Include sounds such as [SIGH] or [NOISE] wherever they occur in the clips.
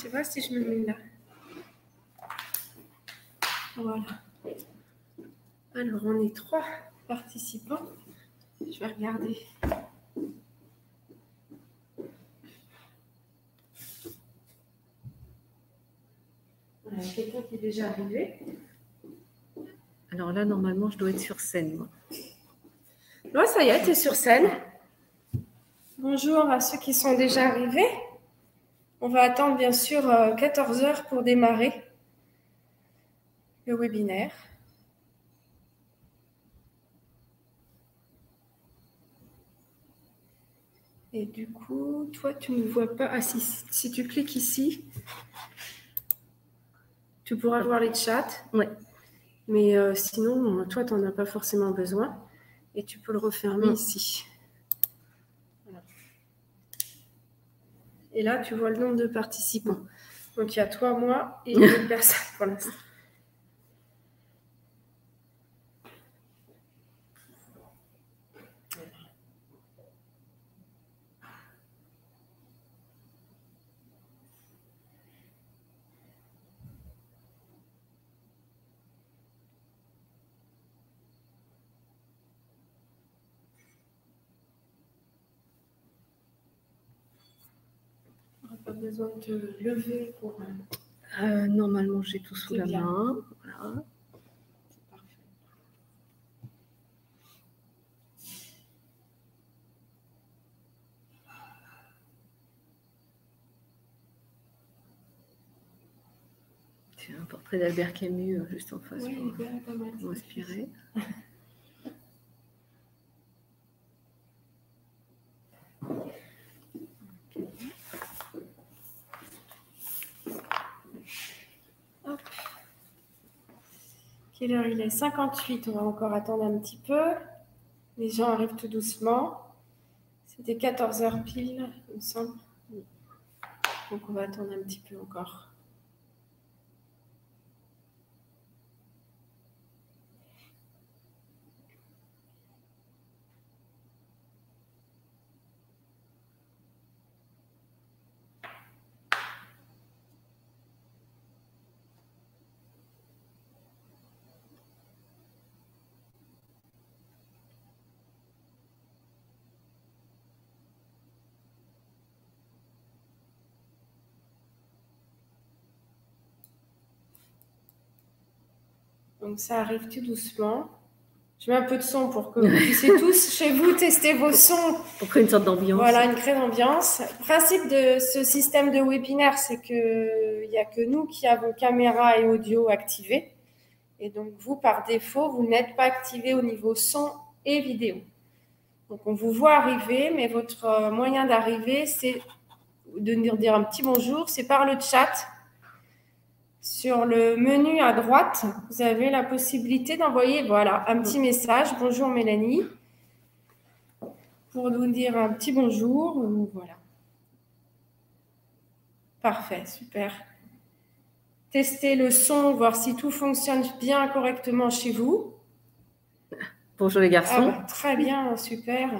Tu vois si je me mets là. Voilà. Alors, on est trois participants. Je vais regarder. Voilà, quelqu'un qui est déjà arrivé. Alors là, normalement, je dois être sur scène. Moi. Ouais, ça y est, tu es sur scène. Bonjour à ceux qui sont déjà arrivés. On va attendre bien sûr 14 heures pour démarrer le webinaire. Et du coup, toi, tu ne vois pas. Ah, si, si tu cliques ici, tu pourras voir les chats. Ouais. Mais euh, sinon, toi, tu n'en as pas forcément besoin. Et tu peux le refermer ici. Et là, tu vois le nombre de participants. Donc, il y a toi, moi et [LAUGHS] une personne pour l'instant. Besoin de te lever pour. euh, Euh, normalement, j'ai tout sous la bien. main. Voilà. C'est un portrait d'Albert Camus euh, juste en face Oui, pour m'inspirer. Hop. Quelle heure il est? 58, on va encore attendre un petit peu. Les gens arrivent tout doucement. C'était 14 heures pile, il me semble. Donc on va attendre un petit peu encore. Donc ça arrive tout doucement. Je mets un peu de son pour que vous puissiez tous chez vous tester vos sons Pour créer une sorte d'ambiance. Voilà, une crée d'ambiance. Le principe de ce système de webinaire, c'est qu'il n'y a que nous qui avons caméra et audio activés. Et donc, vous, par défaut, vous n'êtes pas activé au niveau son et vidéo. Donc, on vous voit arriver, mais votre euh, moyen d'arriver, c'est de nous dire un petit bonjour. C'est par le chat. Sur le menu à droite, vous avez la possibilité d'envoyer voilà, un petit message. Bonjour Mélanie pour nous dire un petit bonjour. ou Voilà. Parfait, super. Testez le son, voir si tout fonctionne bien correctement chez vous. Bonjour les Ah garçons. bah, très bien, super.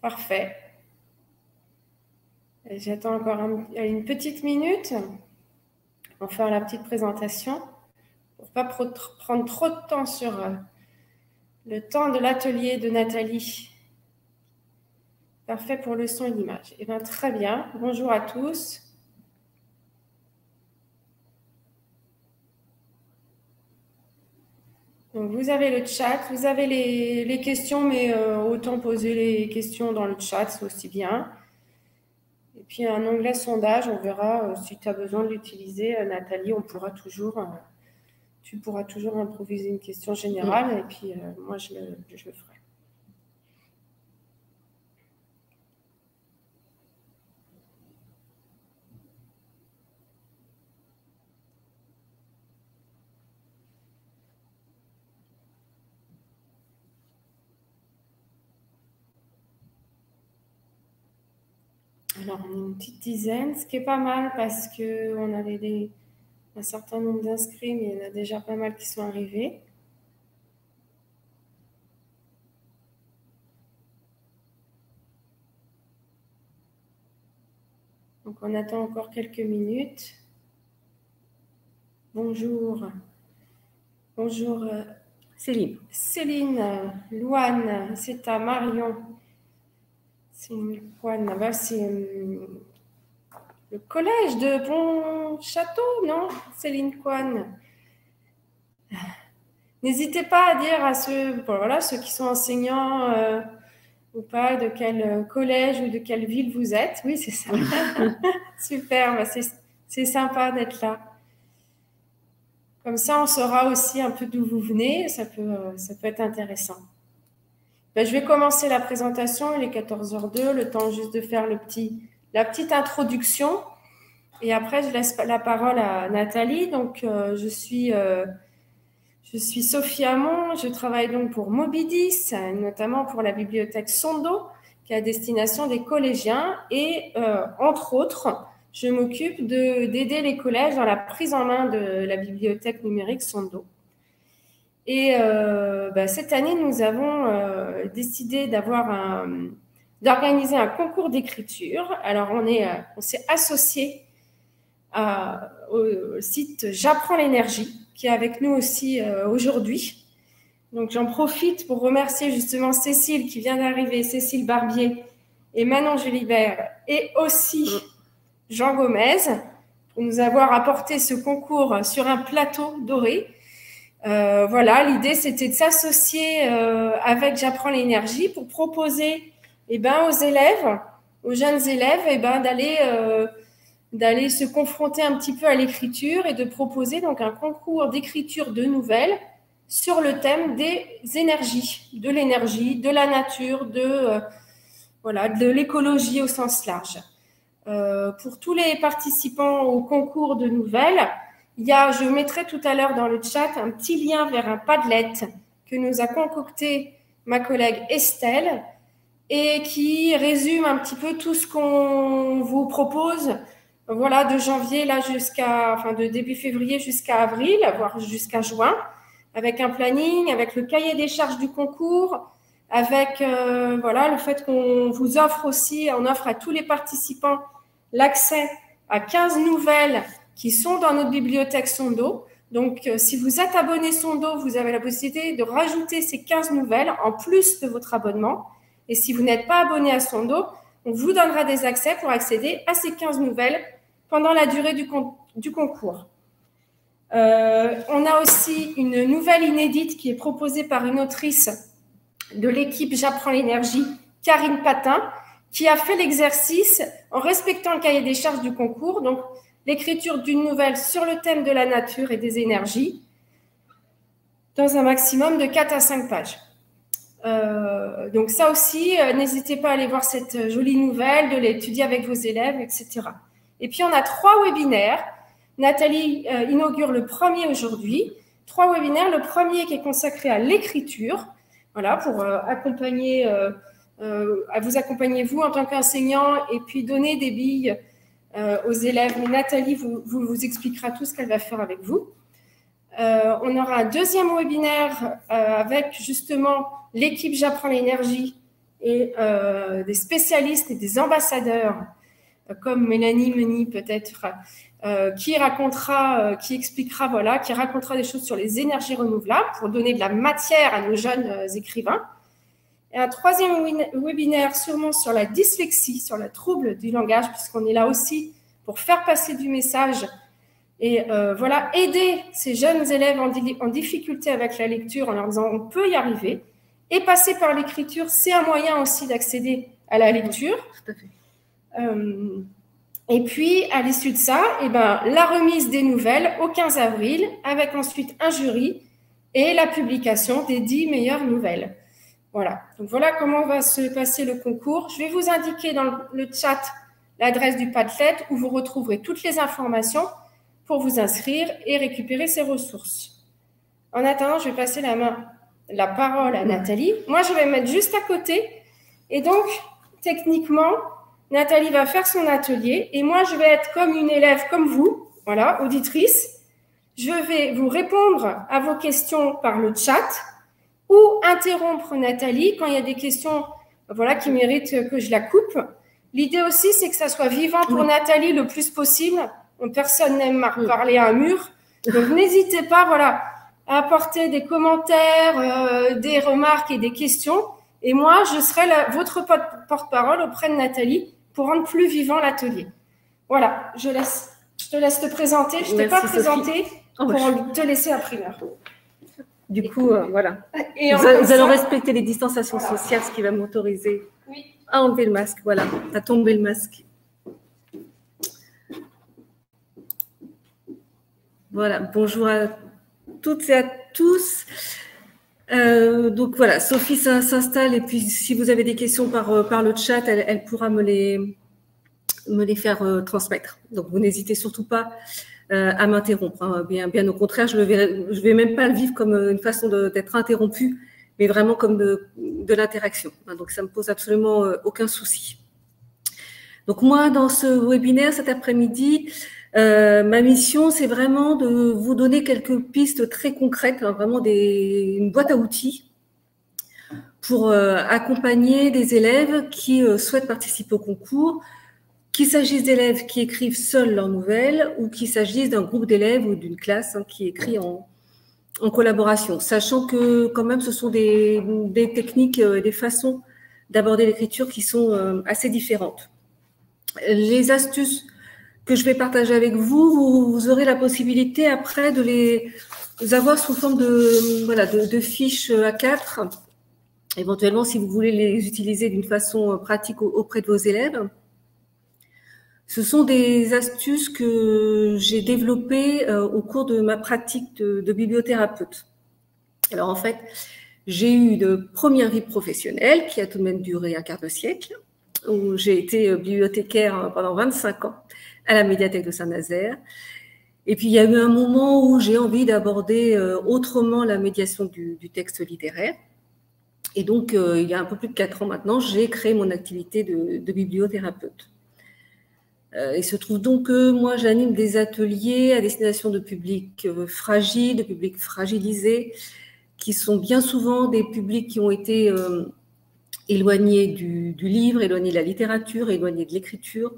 Parfait. Et J'attends encore un- une petite minute pour faire la petite présentation, pour ne pas prendre trop de temps sur euh, le temps de l'atelier de Nathalie. Parfait pour le son et l'image. Eh bien, très bien. Bonjour à tous. Donc, vous avez le chat, vous avez les, les questions, mais euh, autant poser les questions dans le chat, c'est aussi bien. Et puis un onglet sondage, on verra euh, si tu as besoin de l'utiliser, euh, Nathalie, on pourra toujours, tu pourras toujours improviser une question générale, et puis moi je le, je le ferai. Alors, on est une petite dizaine, ce qui est pas mal parce qu'on avait un certain nombre d'inscrits, mais il y en a déjà pas mal qui sont arrivés. Donc, on attend encore quelques minutes. Bonjour. Bonjour. Euh, Céline. Céline, euh, Louane, c'est à Marion. C'est Louane, bah, c'est euh, le collège de Bon Château, non Céline Coine. N'hésitez pas à dire à ceux, voilà, ceux qui sont enseignants euh, ou pas, de quel collège ou de quelle ville vous êtes. Oui, c'est ça. [LAUGHS] Super, bah, c'est sympa d'être là. Comme ça, on saura aussi un peu d'où vous venez. Ça peut, ça peut être intéressant. Ben, je vais commencer la présentation. Il est 14h02. Le temps juste de faire la petite introduction. Et après, je laisse la parole à Nathalie. Donc, euh, je suis, euh, je suis Sophie Hamon. Je travaille donc pour Mobidis, notamment pour la bibliothèque Sondo, qui est à destination des collégiens. Et euh, entre autres, je m'occupe d'aider les collèges dans la prise en main de la bibliothèque numérique Sondo. Et euh, bah, cette année, nous avons euh, décidé d'avoir d'organiser un concours d'écriture. Alors, on est, euh, on s'est associé au site J'apprends l'énergie, qui est avec nous aussi aujourd'hui. Donc, j'en profite pour remercier justement Cécile qui vient d'arriver, Cécile Barbier et Manon Julibert, et aussi Jean Gomez pour nous avoir apporté ce concours sur un plateau doré. Euh, voilà, l'idée c'était de s'associer euh, avec J'apprends l'énergie pour proposer eh ben, aux élèves, aux jeunes élèves, eh ben, d'aller euh, d'aller se confronter un petit peu à l'écriture et de proposer donc un concours d'écriture de nouvelles sur le thème des énergies, de l'énergie, de la nature, de voilà, de l'écologie au sens large. Pour tous les participants au concours de nouvelles, il y a, je mettrai tout à l'heure dans le chat un petit lien vers un Padlet que nous a concocté ma collègue Estelle et qui résume un petit peu tout ce qu'on vous propose, voilà, de janvier là jusqu'à, enfin de début février jusqu'à avril, voire jusqu'à juin, avec un planning, avec le cahier des charges du concours, avec euh, voilà le fait qu'on vous offre aussi, on offre à tous les participants l'accès à 15 nouvelles qui sont dans notre bibliothèque Sondo. Donc, euh, si vous êtes abonné Sondo, vous avez la possibilité de rajouter ces 15 nouvelles en plus de votre abonnement. Et si vous n'êtes pas abonné à Sondo, on vous donnera des accès pour accéder à ces 15 nouvelles pendant la durée du, concours. Euh, on a aussi une nouvelle inédite qui est proposée par une autrice de l'équipe J'apprends l'énergie, Karine Patin, qui a fait l'exercice en respectant le cahier des charges du concours, donc l'écriture d'une nouvelle sur le thème de la nature et des énergies, dans un maximum de 4 à 5 pages. Euh, donc ça aussi, euh, n'hésitez pas à aller voir cette jolie nouvelle, de l'étudier avec vos élèves, etc. Et puis on a trois webinaires. Nathalie euh, inaugure le premier aujourd'hui. Trois webinaires. Le premier qui est consacré à l'écriture, voilà, pour accompagner à vous accompagner vous en tant qu'enseignant et puis donner des billes euh, aux élèves. Mais Nathalie vous, expliquera tout ce qu'elle va faire avec vous. Euh, on aura un deuxième webinaire avec justement l'équipe J'apprends l'énergie et des spécialistes et des ambassadeurs comme Mélanie Meni peut-être, qui racontera, qui expliquera, voilà, qui racontera des choses sur les énergies renouvelables pour donner de la matière à nos jeunes écrivains. Et un troisième webinaire sûrement sur la dyslexie, sur le trouble du langage, puisqu'on est là aussi pour faire passer du message et euh, voilà, aider ces jeunes élèves en, en, difficulté avec la lecture en leur disant on peut y arriver. Et passer par l'écriture, c'est un moyen aussi d'accéder à la lecture. Tout à fait. Euh, et puis, à l'issue de ça, eh ben, la remise des nouvelles au 15 avril, avec ensuite un jury et la publication des 10 meilleures nouvelles. Voilà. Donc voilà comment va se passer le concours. Je vais vous indiquer dans le chat l'adresse du Padlet où vous retrouverez toutes les informations pour vous inscrire et récupérer ces ressources. En attendant, je vais passer la main, la parole à Nathalie. Moi, je vais mettre juste à côté. Et donc, techniquement, Nathalie va faire son atelier et moi, je vais être comme une élève comme vous, voilà, auditrice. Je vais vous répondre à vos questions par le chat ou interrompre Nathalie quand il y a des questions voilà, qui méritent que je la coupe. L'idée aussi, c'est que ça soit vivant pour Nathalie le plus possible. Personne n'aime parler à un mur. Donc [LAUGHS] n'hésitez pas, voilà, à apporter des commentaires, euh, des remarques et des questions. Et moi, je serai votre porte-parole auprès de Nathalie pour rendre plus vivant l'atelier. Voilà, je, laisse, je te laisse te présenter. Je ne t'ai pas présenté oh, pour te laisser à primeur. Du coup, euh, voilà. Et nous, allons respecter les distanciations sociales, ce qui va m'autoriser à enlever le masque. Voilà, à tomber le masque. Voilà, bonjour à toutes et à tous. Euh, donc voilà, Sophie s'installe et puis si vous avez des questions par, euh, par le chat, elle pourra me les, me les faire euh, transmettre. Donc, vous n'hésitez surtout pas euh, à m'interrompre. Hein. Bien, au contraire, je ne vais, même pas le vivre comme euh, une façon d'être interrompu, mais vraiment comme de, l'interaction. Hein. Donc, ça me pose absolument aucun souci. Donc, moi, dans ce webinaire cet après-midi, ma mission, c'est vraiment de vous donner quelques pistes très concrètes, hein, vraiment une boîte à outils pour accompagner des élèves qui souhaitent participer au concours, qu'il s'agisse d'élèves qui écrivent seuls leurs nouvelles ou qu'il s'agisse d'un groupe d'élèves ou d'une classe hein, qui écrit en, collaboration, sachant que quand même ce sont des, techniques euh, des façons d'aborder l'écriture qui sont euh, assez différentes. Les astuces que je vais partager avec vous, vous, aurez la possibilité après de les avoir sous forme de, de, fiches A4, éventuellement si vous voulez les utiliser d'une façon pratique auprès de vos élèves. Ce sont des astuces que j'ai développées euh, au cours de ma pratique de, bibliothérapeute. Alors en fait, j'ai eu de première vie professionnelle qui a tout de même duré un quart de siècle, où j'ai été euh, bibliothécaire pendant 25 ans à la médiathèque de Saint-Nazaire. Et puis il y a eu un moment où j'ai envie d'aborder euh, autrement la médiation du, texte littéraire. Et donc, il y a un peu plus de quatre ans maintenant, j'ai créé mon activité de bibliothérapeute. Euh, il se trouve donc que moi, j'anime des ateliers à destination de publics euh, fragiles, de publics fragilisés, qui sont bien souvent des publics qui ont été euh, éloignés du, livre, éloignés de la littérature, éloignés de l'écriture,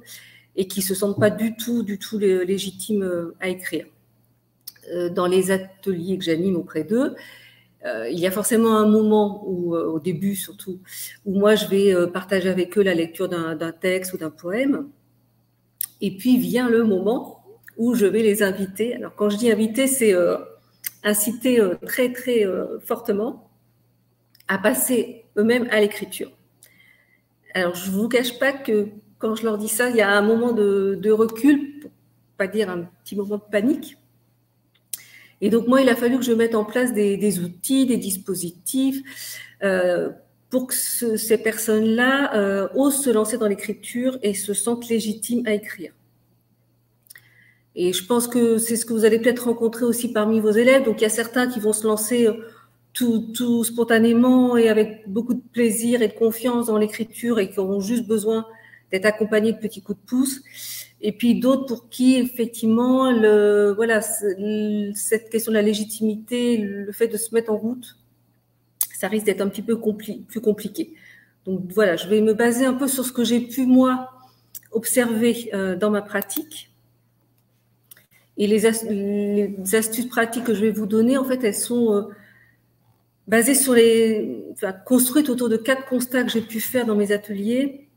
et qui ne se sentent pas du tout, du tout légitimes à écrire. Dans les ateliers que j'anime auprès d'eux, il y a forcément un moment où, au début surtout, où moi je vais partager avec eux la lecture d'un texte ou d'un poème, et puis vient le moment où je vais les inviter. Alors quand je dis inviter, c'est euh, inciter euh, très très euh, fortement à passer eux-mêmes à l'écriture. Alors je ne vous cache pas que quand je leur dis ça, il y a un moment de, recul, pour pas dire un petit moment de panique. Et donc moi, il a fallu que je mette en place des, outils, des dispositifs pour que ces personnes-là euh, osent se lancer dans l'écriture et se sentent légitimes à écrire. Et je pense que c'est ce que vous allez peut-être rencontrer aussi parmi vos élèves. Donc il y a certains qui vont se lancer euh, tout, tout spontanément et avec beaucoup de plaisir et de confiance dans l'écriture et qui auront juste besoin d'être accompagnés de petits coups de pouce. Et puis d'autres pour qui effectivement voilà, cette question de la légitimité, le fait de se mettre en route, ça risque d'être un petit peu plus compliqué. Donc voilà, je vais me baser un peu sur ce que j'ai pu, moi, observer euh, dans ma pratique. Et les, astuces pratiques que je vais vous donner, en fait, elles sont euh, basées sur les. Construites autour de quatre constats que j'ai pu faire dans mes ateliers.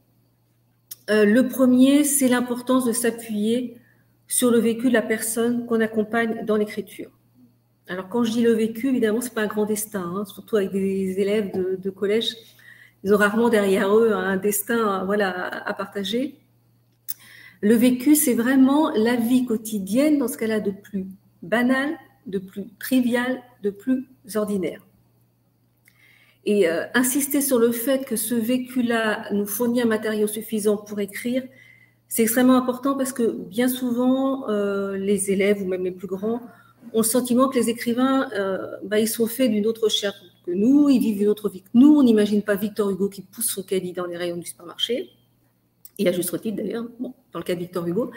Euh, le premier, c'est l'importance de s'appuyer sur le vécu de la personne qu'on accompagne dans l'écriture. Alors, quand je dis le vécu, évidemment, ce n'est pas un grand destin, hein, surtout avec des élèves de, collège. Ils ont rarement derrière eux un destin voilà, à partager. Le vécu, c'est vraiment la vie quotidienne dans ce qu'elle a de plus banal, de plus trivial, de plus ordinaire. Et euh, insister sur le fait que ce vécu-là nous fournit un matériau suffisant pour écrire, c'est extrêmement important parce que bien souvent, euh, les élèves ou même les plus grands ont le sentiment que les écrivains, euh, bah, ils sont faits d'une autre chair que nous, ils vivent une autre vie que nous. On n'imagine pas Victor Hugo qui pousse son caddie dans les rayons du supermarché, et à juste titre d'ailleurs, bon, dans le cas de Victor Hugo.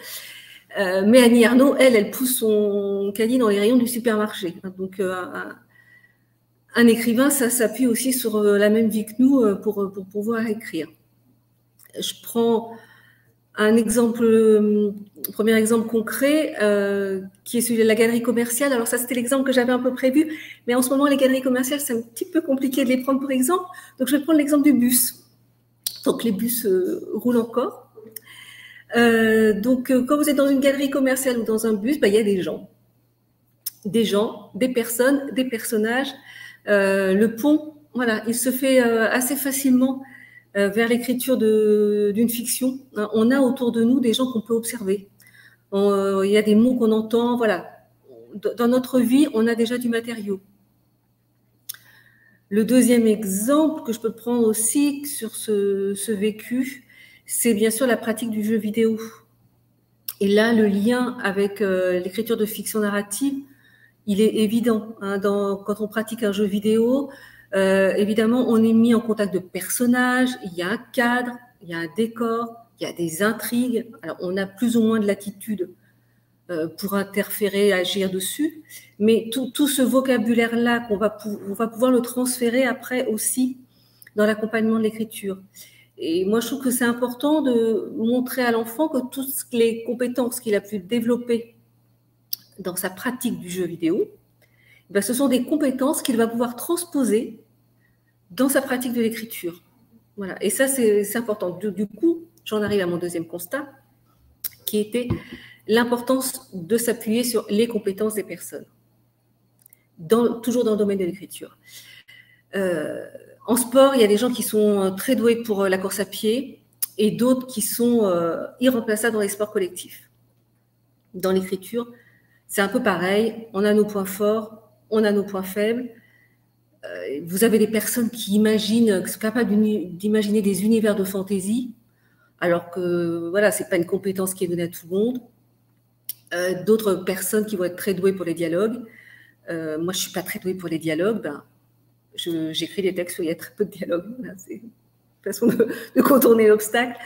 Euh, mais Annie Arnaud, elle, elle pousse son caddie dans les rayons du supermarché. Donc, euh, un, écrivain, ça s'appuie aussi sur la même vie que nous pour, pour pouvoir écrire. Je prends un exemple, euh, premier exemple concret, euh, qui est celui de la galerie commerciale. Alors ça, c'était l'exemple que j'avais un peu prévu, mais en ce moment, les galeries commerciales, c'est un petit peu compliqué de les prendre pour exemple. Donc je vais prendre l'exemple du bus. Donc les bus euh, roulent encore. donc quand vous êtes dans une galerie commerciale ou dans un bus, bah, il y a des gens. Des gens, des personnes, des personnages. le pont, voilà, il se fait assez facilement vers l'écriture d'une fiction, hein, on a autour de nous des gens qu'on peut observer. Euh, il y a des mots qu'on entend, voilà. Dans notre vie, on a déjà du matériau. Le deuxième exemple que je peux prendre aussi sur ce, vécu, c'est bien sûr la pratique du jeu vidéo. Et là, le lien avec euh, l'écriture de fiction narrative, il est évident. Hein, quand on pratique un jeu vidéo, euh, évidemment, on est mis en contact de personnages, il y a un cadre, il y a un décor, il y a des intrigues. Alors, on a plus ou moins de latitude euh, pour interférer, agir dessus, mais tout, ce vocabulaire-là, qu'on on va pouvoir le transférer après aussi dans l'accompagnement de l'écriture. Et moi, je trouve que c'est important de montrer à l'enfant que toutes les compétences qu'il a pu développer dans sa pratique du jeu vidéo, ben, ce sont des compétences qu'il va pouvoir transposer dans sa pratique de l'écriture. Voilà. Et ça, c'est important. Du, coup, j'en arrive à mon deuxième constat, qui était l'importance de s'appuyer sur les compétences des personnes, toujours dans le domaine de l'écriture. Euh, en sport, il y a des gens qui sont très doués pour la course à pied et d'autres qui sont euh, irremplaçables dans les sports collectifs. Dans l'écriture, c'est un peu pareil. On a nos points forts, on a nos points faibles. Euh, vous avez des personnes qui imaginent, qui sont capables d'imaginer des univers de fantaisie, alors que voilà, c'est pas une compétence qui est donnée à tout le monde. Euh, d'autres personnes qui vont être très douées pour les dialogues. Euh, moi, je suis pas très douée pour les dialogues. Ben, j'écris des textes où il y a très peu de dialogues. c'est une façon de, de contourner l'obstacle.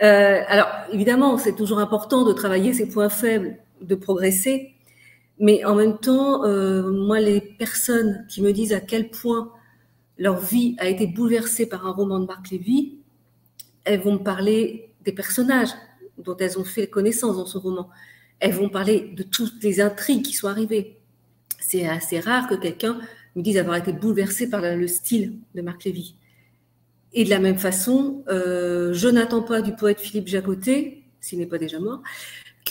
alors, évidemment, c'est toujours important de travailler ses points faibles, de progresser. Mais en même temps, euh, moi, les personnes qui me disent à quel point leur vie a été bouleversée par un roman de Marc Lévy, elles vont me parler des personnages dont elles ont fait connaissance dans ce roman. Elles vont parler de toutes les intrigues qui sont arrivées. C'est assez rare que quelqu'un me dise avoir été bouleversé par le style de Marc Lévy. Et de la même façon, euh, je n'attends pas du poète Philippe Jacotet, s'il n'est pas déjà mort,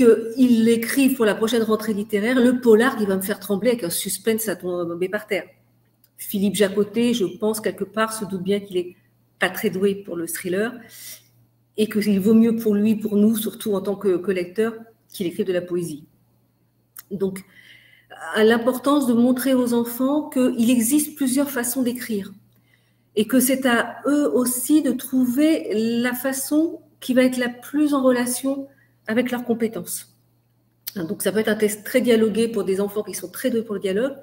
qu'il écrive pour la prochaine rentrée littéraire le polar qui va me faire trembler avec un suspense à tomber par terre. Philippe Jacotet, je pense, quelque part, se doute bien qu'il est pas très doué pour le thriller et qu'il vaut mieux pour lui, pour nous, surtout en tant que, que qu'il écrive de la poésie. Donc, à l'importance de montrer aux enfants qu'il existe plusieurs façons d'écrire et que c'est à eux aussi de trouver la façon qui va être la plus en relation avec leurs compétences. Donc ça peut être un test très dialogué pour des enfants qui sont très doués pour le dialogue.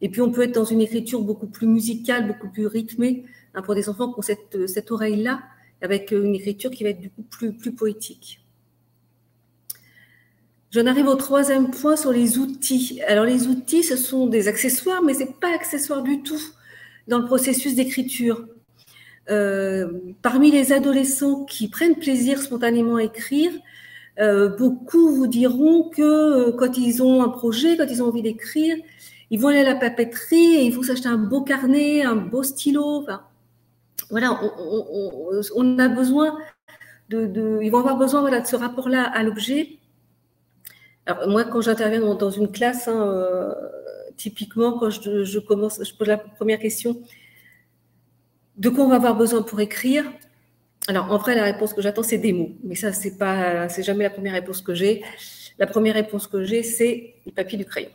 Et puis on peut être dans une écriture beaucoup plus musicale, beaucoup plus rythmée, hein, pour des enfants qui ont cette, cette oreille-là, avec une écriture qui va être du coup plus, plus poétique. J'en arrive au troisième point sur les outils. Alors les outils, ce sont des accessoires, mais ce n'est pas accessoire du tout dans le processus d'écriture. Euh, parmi les adolescents qui prennent plaisir spontanément à écrire, euh, beaucoup vous diront que euh, quand ils ont un projet, quand ils ont envie d'écrire, ils vont aller à la papeterie et il faut s'acheter un beau carnet, un beau stylo. Voilà, on, a besoin de, ils vont avoir besoin de ce rapport-là à l'objet. Alors moi, quand j'interviens dans, une classe, hein, euh, typiquement, quand je, commence, je pose la première question, de quoi on va avoir besoin pour écrire? Alors, en vrai, la réponse que j'attends, c'est des mots. Mais ça, c'est pas, c'est jamais la première réponse que j'ai. La première réponse que j'ai, c'est le papier du crayon.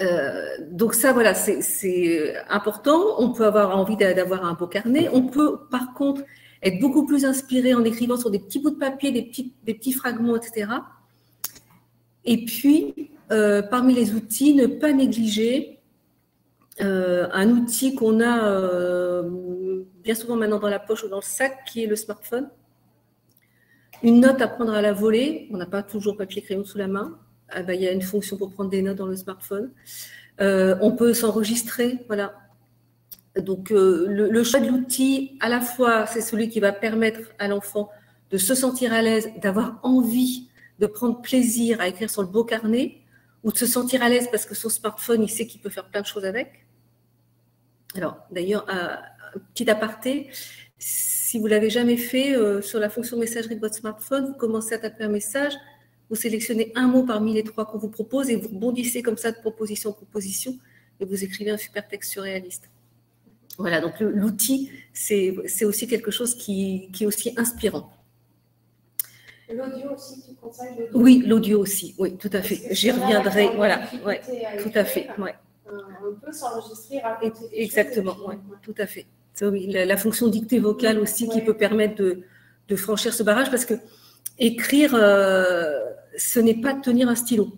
Euh, donc ça, voilà, c'est important. On peut avoir envie d'avoir un beau carnet. On peut, par contre, être beaucoup plus inspiré en écrivant sur des petits bouts de papier, des petits, fragments, etc. Et puis, euh, parmi les outils, ne pas négliger euh, un outil qu'on a bien souvent maintenant dans la poche ou dans le sac, qui est le smartphone. Une note à prendre à la volée, on n'a pas toujours papier crayon sous la main. Ah bah, il y a une fonction pour prendre des notes dans le smartphone. Euh, on peut s'enregistrer, voilà. Donc, le, choix de l'outil, à la fois, c'est celui qui va permettre à l'enfant de se sentir à l'aise, d'avoir envie de prendre plaisir à écrire sur le beau carnet, ou de se sentir à l'aise parce que son smartphone, il sait qu'il peut faire plein de choses avec. Alors, d'ailleurs, un, petit aparté, si vous l'avez jamais fait, euh, sur la fonction messagerie de votre smartphone, vous commencez à taper un message, vous sélectionnez un mot parmi les trois qu'on vous propose et vous rebondissez comme ça de proposition en proposition et vous écrivez un super texte surréaliste. Voilà, donc l'outil, c'est aussi quelque chose qui, qui est aussi inspirant. L'audio aussi, tu conseilles Oui, l'audio aussi, oui, tout à fait. J'y reviendrai, voilà, ouais, tout à fait. Ouais. On peut s'enregistrer Exactement, oui, tout à fait. Oui, la, fonction dictée vocale aussi qui peut permettre de, de, franchir ce barrage parce que écrire, euh, ce n'est pas tenir un stylo.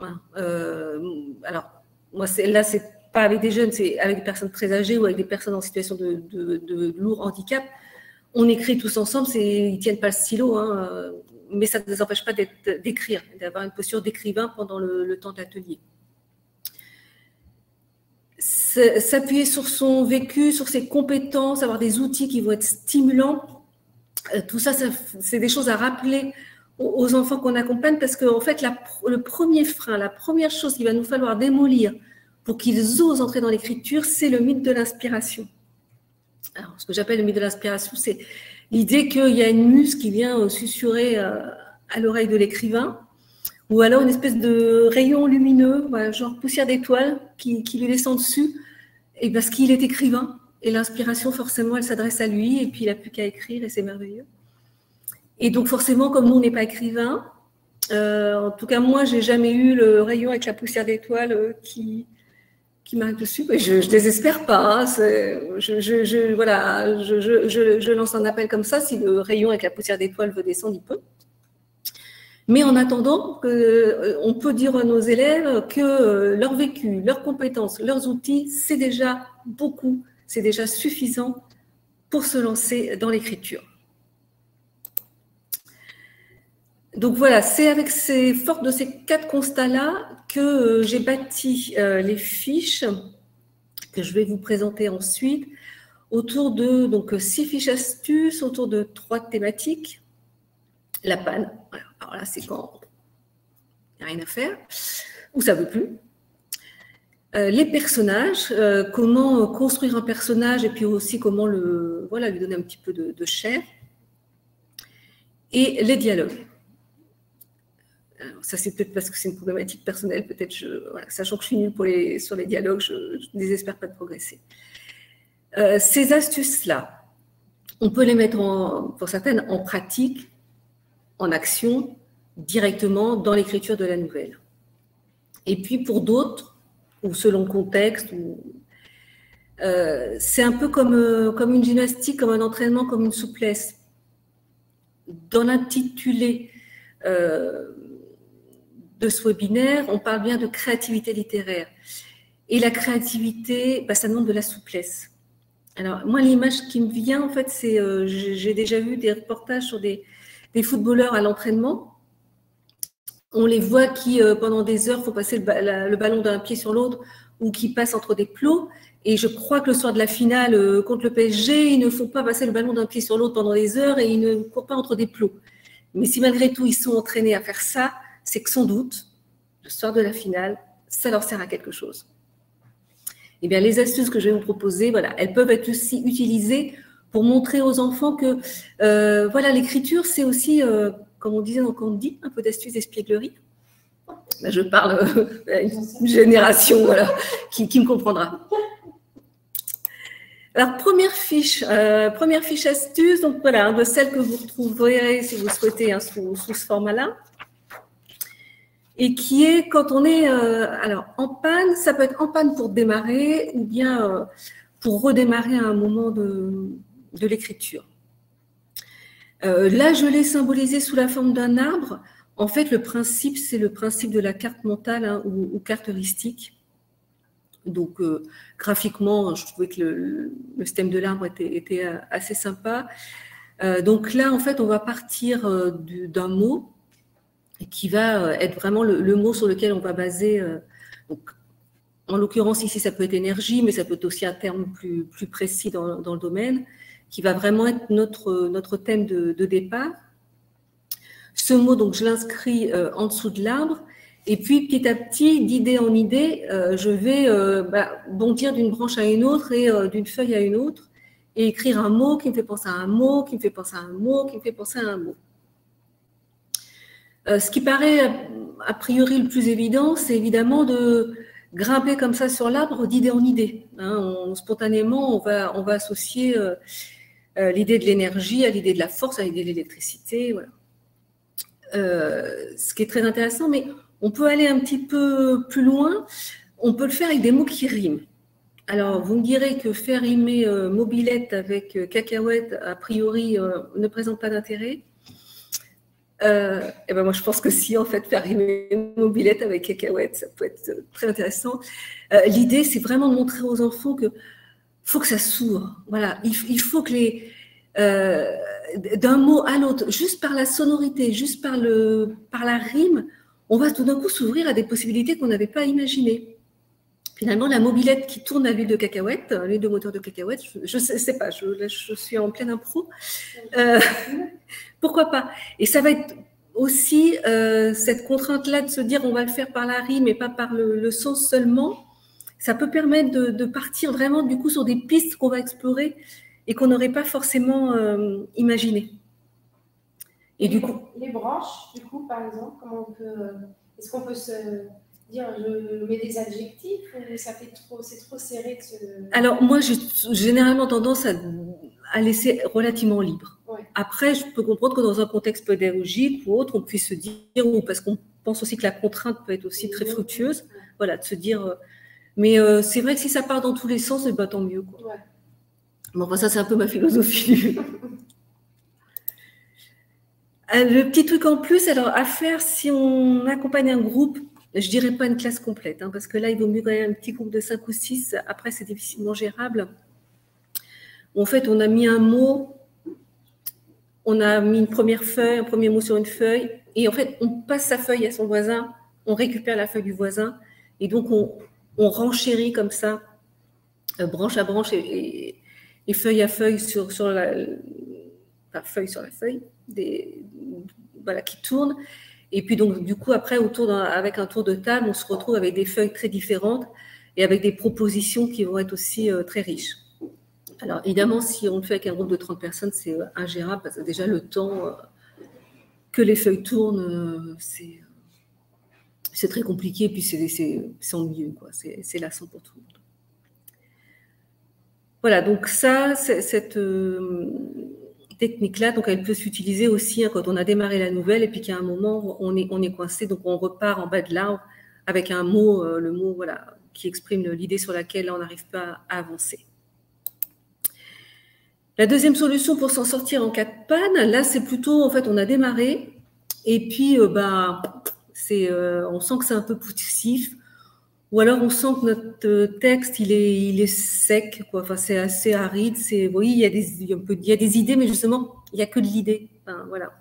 Hein. Euh, alors, moi, là, c'est pas avec des jeunes, c'est avec des personnes très âgées ou avec des personnes en situation de, de, de lourd handicap. On écrit tous ensemble, ils ne tiennent pas le stylo. Hein mais ça ne nous empêche pas d'écrire, d'avoir une posture d'écrivain pendant le, temps d'atelier. S'appuyer sur son vécu, sur ses compétences, avoir des outils qui vont être stimulants, euh, tout ça, c'est des choses à rappeler aux enfants qu'on accompagne parce qu'en en fait, le premier frein, la première chose qu'il va nous falloir démolir pour qu'ils osent entrer dans l'écriture, c'est le mythe de l'inspiration. Ce que j'appelle le mythe de l'inspiration, c'est l'idée qu'il y a une muse qui vient euh, susurrer euh, à l'oreille de l'écrivain, ou alors une espèce de rayon lumineux, genre poussière d'étoile, qui, lui descend dessus, et parce qu'il est écrivain, et l'inspiration, forcément, elle s'adresse à lui, et puis il n'a plus qu'à écrire, et c'est merveilleux. Et donc, forcément, comme nous, on n'est pas écrivain, euh, en tout cas, moi, j'ai jamais eu le rayon avec la poussière d'étoile qui, qui m'arrive dessus. Je ne désespère pas. Hein, je, je, voilà, je, lance un appel comme ça. Si le rayon avec la poussière d'étoile veut descendre, il peut. Mais en attendant, euh, on peut dire à nos élèves que euh, leur vécu, leurs compétences, leurs outils, c'est déjà beaucoup, c'est déjà suffisant pour se lancer dans l'écriture. Donc voilà, c'est avec ces fortes de ces quatre constats-là que euh, j'ai bâti les fiches que je vais vous présenter ensuite autour de donc six fiches astuces autour de trois thématiques. La panne, alors là c'est quand il n'y a rien à faire ou ça veut plus. Euh, les personnages, comment construire un personnage et puis aussi comment le voilà lui donner un petit peu de, chair. Et les dialogues ça, c'est peut-être parce que c'est une problématique personnelle, peut-être, sachant que je suis nulle sur les dialogues, je, ne désespère pas de progresser. Euh, ces astuces-là, on peut les mettre, en, pour certaines, en pratique, en action, directement dans l'écriture de la nouvelle. Et puis pour d'autres, ou selon contexte, euh, c'est un peu comme, euh, comme une gymnastique, comme un entraînement, comme une souplesse. Dans l'intitulé, de ce webinaire, on parle bien de créativité littéraire. Et la créativité, bah, ça demande de la souplesse. Alors, moi, l'image qui me vient, en fait, c'est, euh, j'ai déjà vu des reportages sur des, footballeurs à l'entraînement. On les voit qui, euh, pendant des heures, font passer le, ballon d'un pied sur l'autre ou qui passent entre des plots. Et je crois que le soir de la finale euh, contre le PSG, ils ne font pas passer le ballon d'un pied sur l'autre pendant des heures et ils ne courent pas entre des plots. Mais si malgré tout, ils sont entraînés à faire ça, c'est que sans doute, le soir de la finale, ça leur sert à quelque chose. Eh bien, les astuces que je vais vous proposer, voilà, elles peuvent être aussi utilisées pour montrer aux enfants que, euh, voilà, l'écriture, c'est aussi, euh, comme on disait dans Candy, un peu d'astuces d'espièglerie. je parle euh, à une génération qui, me comprendra. Alors, première fiche, première fiche astuce, donc voilà, de celle que vous retrouverez si vous souhaitez hein, sous, ce format-là et qui est quand on est euh, en panne, ça peut être en panne pour démarrer ou bien euh, pour redémarrer à un moment de, de l'écriture. Euh, là, je l'ai symbolisé sous la forme d'un arbre. En fait, le principe, c'est le principe de la carte mentale hein, ou, carte heuristique. Donc, graphiquement, je trouvais que le, le système de l'arbre était, était, assez sympa. donc là, en fait, on va partir d'un mot qui va euh, être vraiment le, mot sur lequel on va baser. Euh, donc, en l'occurrence ici ça peut être énergie, mais ça peut être aussi un terme plus précis dans, le domaine, qui va vraiment être notre, notre thème de, départ. Ce mot, donc je l'inscris en dessous de l'arbre, et puis petit à petit, d'idée en idée, je vais bah, bondir d'une branche à une autre et d'une feuille à une autre, et écrire un mot qui me fait penser à un mot, qui me fait penser à un mot, qui me fait penser à un mot. Euh, ce qui paraît a priori le plus évident, c'est évidemment de grimper comme ça sur l'arbre d'idée en idée. Hein. spontanément, on va, on va associer euh, euh, l'idée de l'énergie à l'idée de la force, à l'idée de l'électricité. ce qui est très intéressant, mais on peut aller un petit peu plus loin. On peut le faire avec des mots qui riment. Alors, vous me direz que faire rimer mobilette avec cacahuète, a priori, ne présente pas d'intérêt. Euh, et eh ben moi, je pense que si, en fait, faire rimer mobilette avec cacahuète, ça peut être très intéressant. Euh, l'idée, c'est vraiment de montrer aux enfants que faut que ça s'ouvre. Voilà, il, faut que les euh, d'un mot à l'autre, juste par la sonorité, juste par le par la rime, on va tout d'un coup s'ouvrir à des possibilités qu'on n'avait pas imaginées. Finalement, la mobilette qui tourne à l'huile de cacahuète, l'huile de moteur de cacahuète, je ne sais, pas, je, suis en pleine impro. [LAUGHS] Pourquoi pas? Et ça va être aussi euh, cette contrainte-là de se dire on va le faire par la rime et pas par le, sens seulement. Ça peut permettre de, partir vraiment du coup sur des pistes qu'on va explorer et qu'on n'aurait pas forcément euh, imaginées. Et, du coup, les branches, du coup, par exemple, comment on peut euh, Est-ce qu'on peut se dire je mets des adjectifs ou ça fait trop, c'est trop serré Alors moi, j'ai généralement tendance à, à laisser relativement libre. Après, je peux comprendre que dans un contexte pédagogique ou autre, on puisse se dire, ou parce qu'on pense aussi que la contrainte peut être aussi très fructueuse, voilà, de se dire. Mais euh, c'est vrai que si ça part dans tous les sens, bah, tant mieux. Quoi. Bon, ça, c'est un peu ma philosophie. Euh, le petit truc en plus, alors à faire si on accompagne un groupe, je dirais pas une classe complète, hein, parce que là, il vaut mieux quand même un petit groupe de 5 ou 6. Après, c'est difficilement gérable. En fait, on a mis un mot on a mis une première feuille, un premier mot sur une feuille, et en fait, on passe sa feuille à son voisin, on récupère la feuille du voisin, et donc on, renchérit comme ça, euh, branche à branche et, feuille à feuille sur, la, feuille sur la feuille, des, voilà, qui tourne. Et puis donc, du coup, après, autour avec un tour de table, on se retrouve avec des feuilles très différentes et avec des propositions qui vont être aussi euh, très riches. Alors évidemment, si on le fait avec un groupe de 30 personnes, c'est euh, ingérable parce que déjà le temps que les feuilles tournent, euh, c'est très compliqué, puis c'est ennuyeux, c'est lassant pour tout le monde. Voilà, donc ça, cette technique-là, donc elle peut s'utiliser aussi hein, quand on a démarré la nouvelle et puis qu'à un moment on est, on est coincé, donc on repart en bas de l'arbre avec un mot, le mot voilà, qui exprime l'idée sur laquelle on n'arrive pas à avancer. La deuxième solution pour s'en sortir en cas de panne, là, c'est plutôt, en fait, on a démarré et puis, euh, bah, euh, on sent que c'est un peu poussif. Ou alors, on sent que notre texte, il est, sec, quoi. Enfin, c'est assez aride. C'est, oui, il y a des, il y a idées, mais justement, il n'y a que de l'idée. voilà.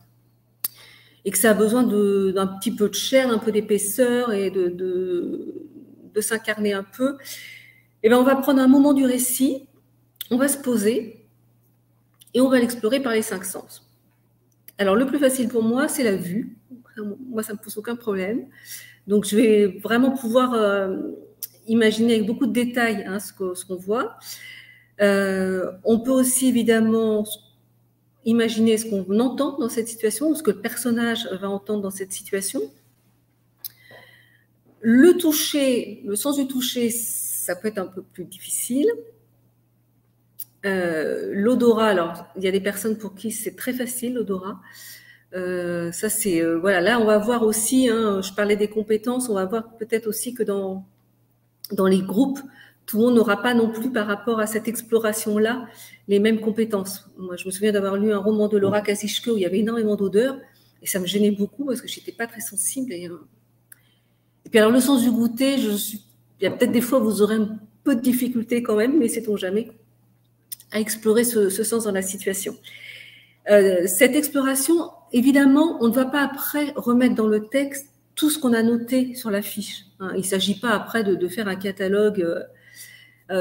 Et que ça a besoin d'un petit peu de chair, un peu d'épaisseur et de, s'incarner un peu. Et ben, on va prendre un moment du récit, on va se poser, et on va l'explorer par les cinq sens. Alors, le plus facile pour moi, c'est la vue. Moi, ça ne me pose aucun problème. Donc, je vais vraiment pouvoir euh, imaginer avec beaucoup de détails hein, ce qu'on voit. Euh, on peut aussi évidemment imaginer ce qu'on entend dans cette situation, ce que le personnage va entendre dans cette situation. Le toucher, le sens du toucher, ça peut être un peu plus difficile. Euh, l'odorat, alors il y a des personnes pour qui c'est très facile l'odorat. Euh, ça c'est euh, voilà. Là, on va voir aussi. Hein, je parlais des compétences. On va voir peut-être aussi que dans dans les groupes, tout le monde n'aura pas non plus par rapport à cette exploration-là les mêmes compétences. Moi, je me souviens d'avoir lu un roman de Laura Kasischke où il y avait énormément d'odeurs et ça me gênait beaucoup parce que j'étais pas très sensible. Et, et, puis alors le sens du goûter, je suis. Il y a peut-être des fois où vous aurez un peu de difficulté quand même, mais sait-on jamais à explorer ce, sens dans la situation. Euh, cette exploration, évidemment, on ne va pas après remettre dans le texte tout ce qu'on a noté sur la fiche. Hein. Il ne s'agit pas après de, faire un catalogue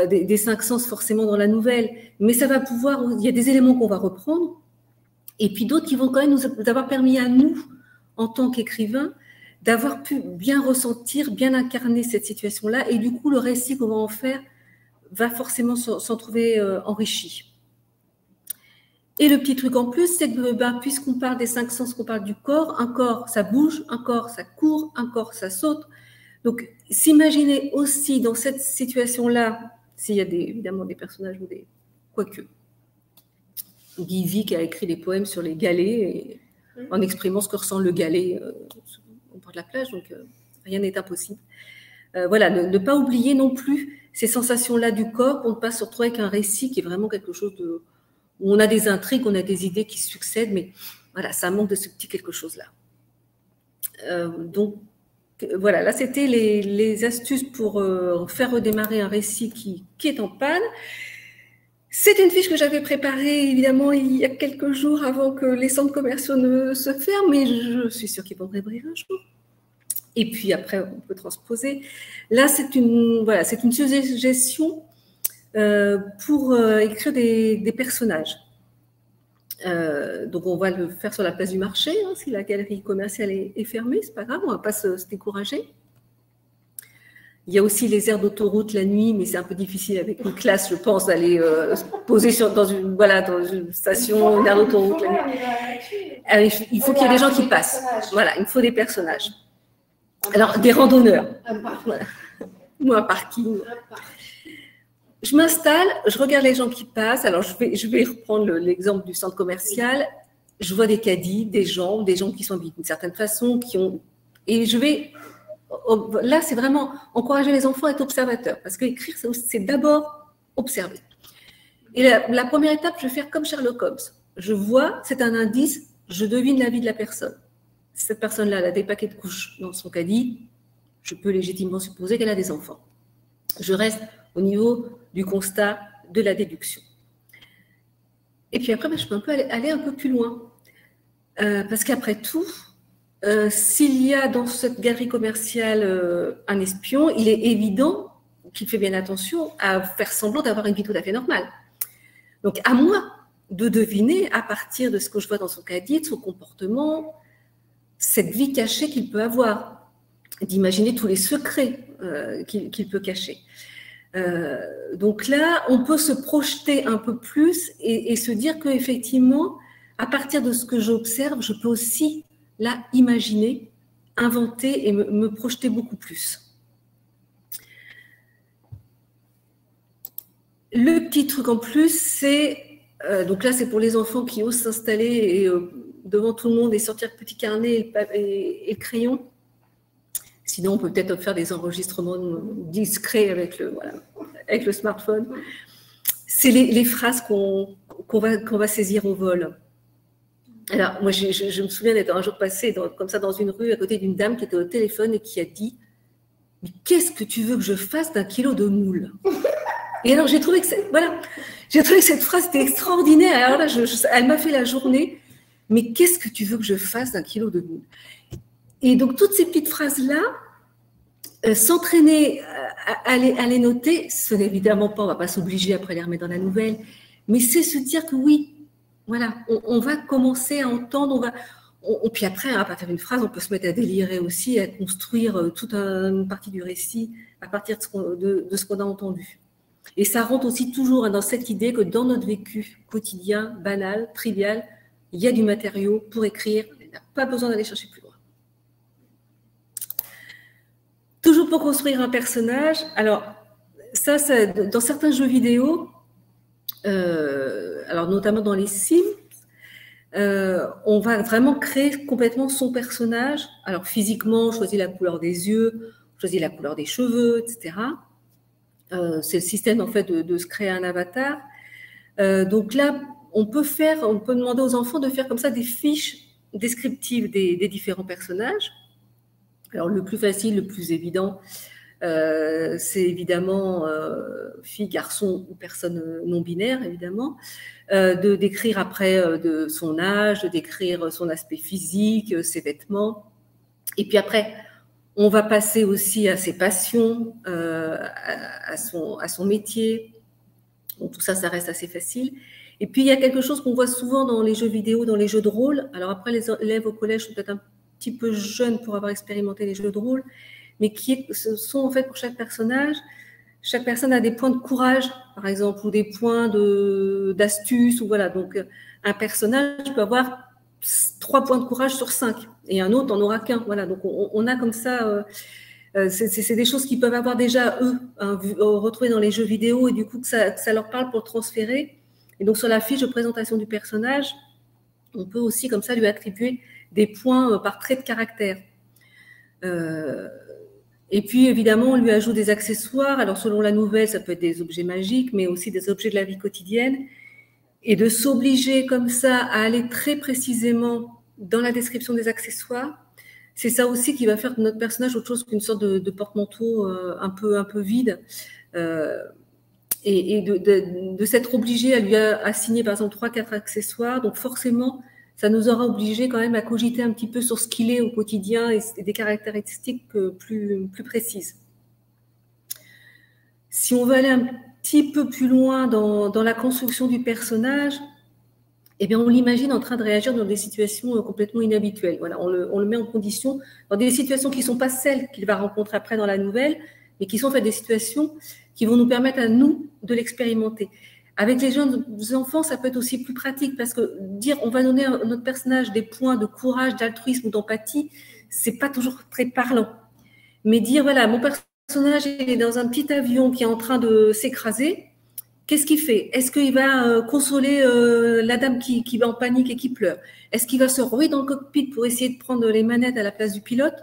des, cinq sens forcément dans la nouvelle, mais ça va pouvoir, il y a des éléments qu'on va reprendre, et puis d'autres qui vont quand même nous avoir permis à nous, en tant qu'écrivains, d'avoir pu bien ressentir, bien incarner cette situation-là, et du coup, le récit qu'on va en faire va forcément s'en trouver euh, enrichi. Et le petit truc en plus, c'est que ben, puisqu'on parle des cinq sens, qu'on parle du corps, un corps, ça bouge, un corps, ça court, un corps, ça saute. Donc, s'imaginer aussi dans cette situation-là, s'il y a des, évidemment des personnages ou des... Quoique. Guy Vic a écrit des poèmes sur les galets, en exprimant ce que ressent le galet euh, au bord de la plage, donc euh, rien n'est impossible. Euh, voilà, ne, pas oublier non plus ces sensations-là du corps pour ne pas se retrouver avec un récit qui est vraiment quelque chose de, on a des intrigues, on a des idées qui succèdent, mais voilà, ça manque de ce petit quelque chose-là. donc, voilà, là, c'était les, astuces pour faire redémarrer un récit qui, qui est en panne. C'est une fiche que j'avais préparée, évidemment, il y a quelques jours avant que les centres commerciaux ne se ferment, mais je suis sûre qu'ils vont réouvrir un jour. Et puis après, on peut transposer. Là, c'est une, voilà, c'est une suggestion euh, pour euh, écrire des, personnages. Euh, donc, on va le faire sur la place du marché. Hein, si la galerie commerciale est, est fermée, c'est pas grave, on va pas se décourager. Il y a aussi les aires d'autoroute la nuit, mais c'est un peu difficile avec une classe, je pense, d'aller euh, se poser sur, dans, une, voilà, dans une station, une aire d'autoroute la nuit. Ah il faut qu'il y ait des gens qui passent. Voilà, il faut des personnages. Alors, des randonneurs. Voilà. Ou un parking. Je m'installe, je regarde les gens qui passent. Alors, je vais, reprendre l'exemple du centre commercial. Je vois des caddies, des gens, des gens qui sont habillés d'une certaine façon, qui ont. Et je vais là, c'est vraiment encourager les enfants à être observateurs, parce qu'écrire, c'est d'abord observer. Et la, première étape, je vais faire comme Sherlock Holmes. Je vois, c'est un indice, je devine la vie de la personne. Cette personne-là, elle a des paquets de couches dans son caddie, je peux légitimement supposer qu'elle a des enfants. Je reste au niveau du constat de la déduction. Et puis après, ben, je peux aller, un peu plus loin. Euh, parce qu'après tout, euh, s'il y a dans cette galerie commerciale euh, un espion, il est évident qu'il fait bien attention à faire semblant d'avoir une vie tout à fait normale. Donc, à moi de deviner, à partir de ce que je vois dans son caddie, de son comportement, cette vie cachée qu'il peut avoir, d'imaginer tous les secrets qu'il peut cacher. Donc là, on peut se projeter un peu plus et, et se dire qu'effectivement, à partir de ce que j'observe, je peux aussi là, imaginer, inventer et me, projeter beaucoup plus. Le petit truc en plus, c'est, euh, donc là c'est pour les enfants qui osent s'installer et, euh, devant tout le monde et sortir le petit carnet et le, crayon. Sinon, on peut peut-être faire des enregistrements discrets avec le, smartphone. C'est les, phrases qu'on va, saisir au vol. Alors, moi, je, me souviens d'être un jour passé comme ça dans une rue à côté d'une dame qui était au téléphone et qui a dit Mais qu'est-ce que tu veux que je fasse d'un kilo de moule Et alors, j'ai trouvé que voilà, trouvé que cette phrase était extraordinaire. Alors là, elle m'a fait la journée Mais qu'est-ce que tu veux que je fasse d'un kilo de moule Et donc, toutes ces petites phrases-là, euh, s'entraîner à, les, noter, ce n'est évidemment pas, on ne va pas s'obliger après les remettre dans la nouvelle, mais c'est se dire que oui, voilà, on, va commencer à entendre, on va, puis après, hein, à partir d'une phrase, on peut se mettre à délirer aussi, à construire euh, toute une partie du récit à partir de ce qu'on a entendu. Et ça rentre aussi toujours dans cette idée que dans notre vécu quotidien, banal, trivial, il y a du matériau pour écrire. Il n'y a pas besoin d'aller chercher plus loin. Toujours construire un personnage. Alors, ça, ça dans certains jeux vidéo, euh, alors notamment dans les Sims, euh, on va vraiment créer complètement son personnage. Alors physiquement, choisir la couleur des yeux, choisir la couleur des cheveux, etc. Euh, c'est le système en fait de, se créer un avatar. donc là, on peut faire, on peut demander aux enfants de faire comme ça des fiches descriptives des, des différents personnages. Alors le plus facile, le plus évident, euh, c'est évidemment euh, fille, garçon ou personne non binaire, évidemment, euh, de décrire après son âge, de décrire son aspect physique, ses vêtements. Et puis après, On va passer aussi à ses passions, à, son, métier. tout ça, ça reste assez facile. Et puis, il y a quelque chose qu'on voit souvent dans les jeux vidéo, dans les jeux de rôle. Alors après, les élèves au collège sont peut-être un petit peu jeunes pour avoir expérimenté les jeux de rôle, mais qui sont en fait pour chaque personnage, chaque personne a des points de courage, par exemple, ou des points d'astuce, ou voilà. Donc, un personnage peut avoir trois points de courage sur cinq, et un autre n'en aura qu'un. Voilà. Donc, on, a comme ça. Euh, euh, c'est des choses qu'ils peuvent avoir déjà eux hein, retrouver dans les jeux vidéo et du coup que ça leur parle pour transférer et donc sur la fiche de présentation du personnage, on peut aussi comme ça lui attribuer des points euh, par trait de caractère. Euh, et puis évidemment, on lui ajoute des accessoires. Alors selon la nouvelle, ça peut être des objets magiques, mais aussi des objets de la vie quotidienne. Et de s'obliger comme ça à aller très précisément dans la description des accessoires, c'est ça aussi qui va faire de notre personnage autre chose qu'une sorte de, porte-manteau euh, un peu un peu vide et, de, s'être obligé à lui assigner par exemple trois, quatre accessoires. Donc forcément, ça nous aura obligé quand même à cogiter un petit peu sur ce qu'il est au quotidien et, des caractéristiques euh, plus, plus précises. Si on veut aller un petit peu plus loin dans, dans la construction du personnage, eh bien, on l'imagine en train de réagir dans des situations euh, complètement inhabituelles. Voilà, on le, on le met en condition dans des situations qui ne sont pas celles qu'il va rencontrer après dans la nouvelle, mais qui sont en fait des situations qui vont nous permettre à nous de l'expérimenter. Avec les jeunes enfants, ça peut être aussi plus pratique parce que dire on va donner à notre personnage des points de courage, d'altruisme ou d'empathie, c'est pas toujours très parlant. Mais dire voilà, mon personnage est dans un petit avion qui est en train de s'écraser, qu'est-ce qu'il fait? Est-ce qu'il va euh, consoler euh, la dame qui, qui va en panique et qui pleure? Est-ce qu'il va se rouer dans le cockpit pour essayer de prendre les manettes à la place du pilote?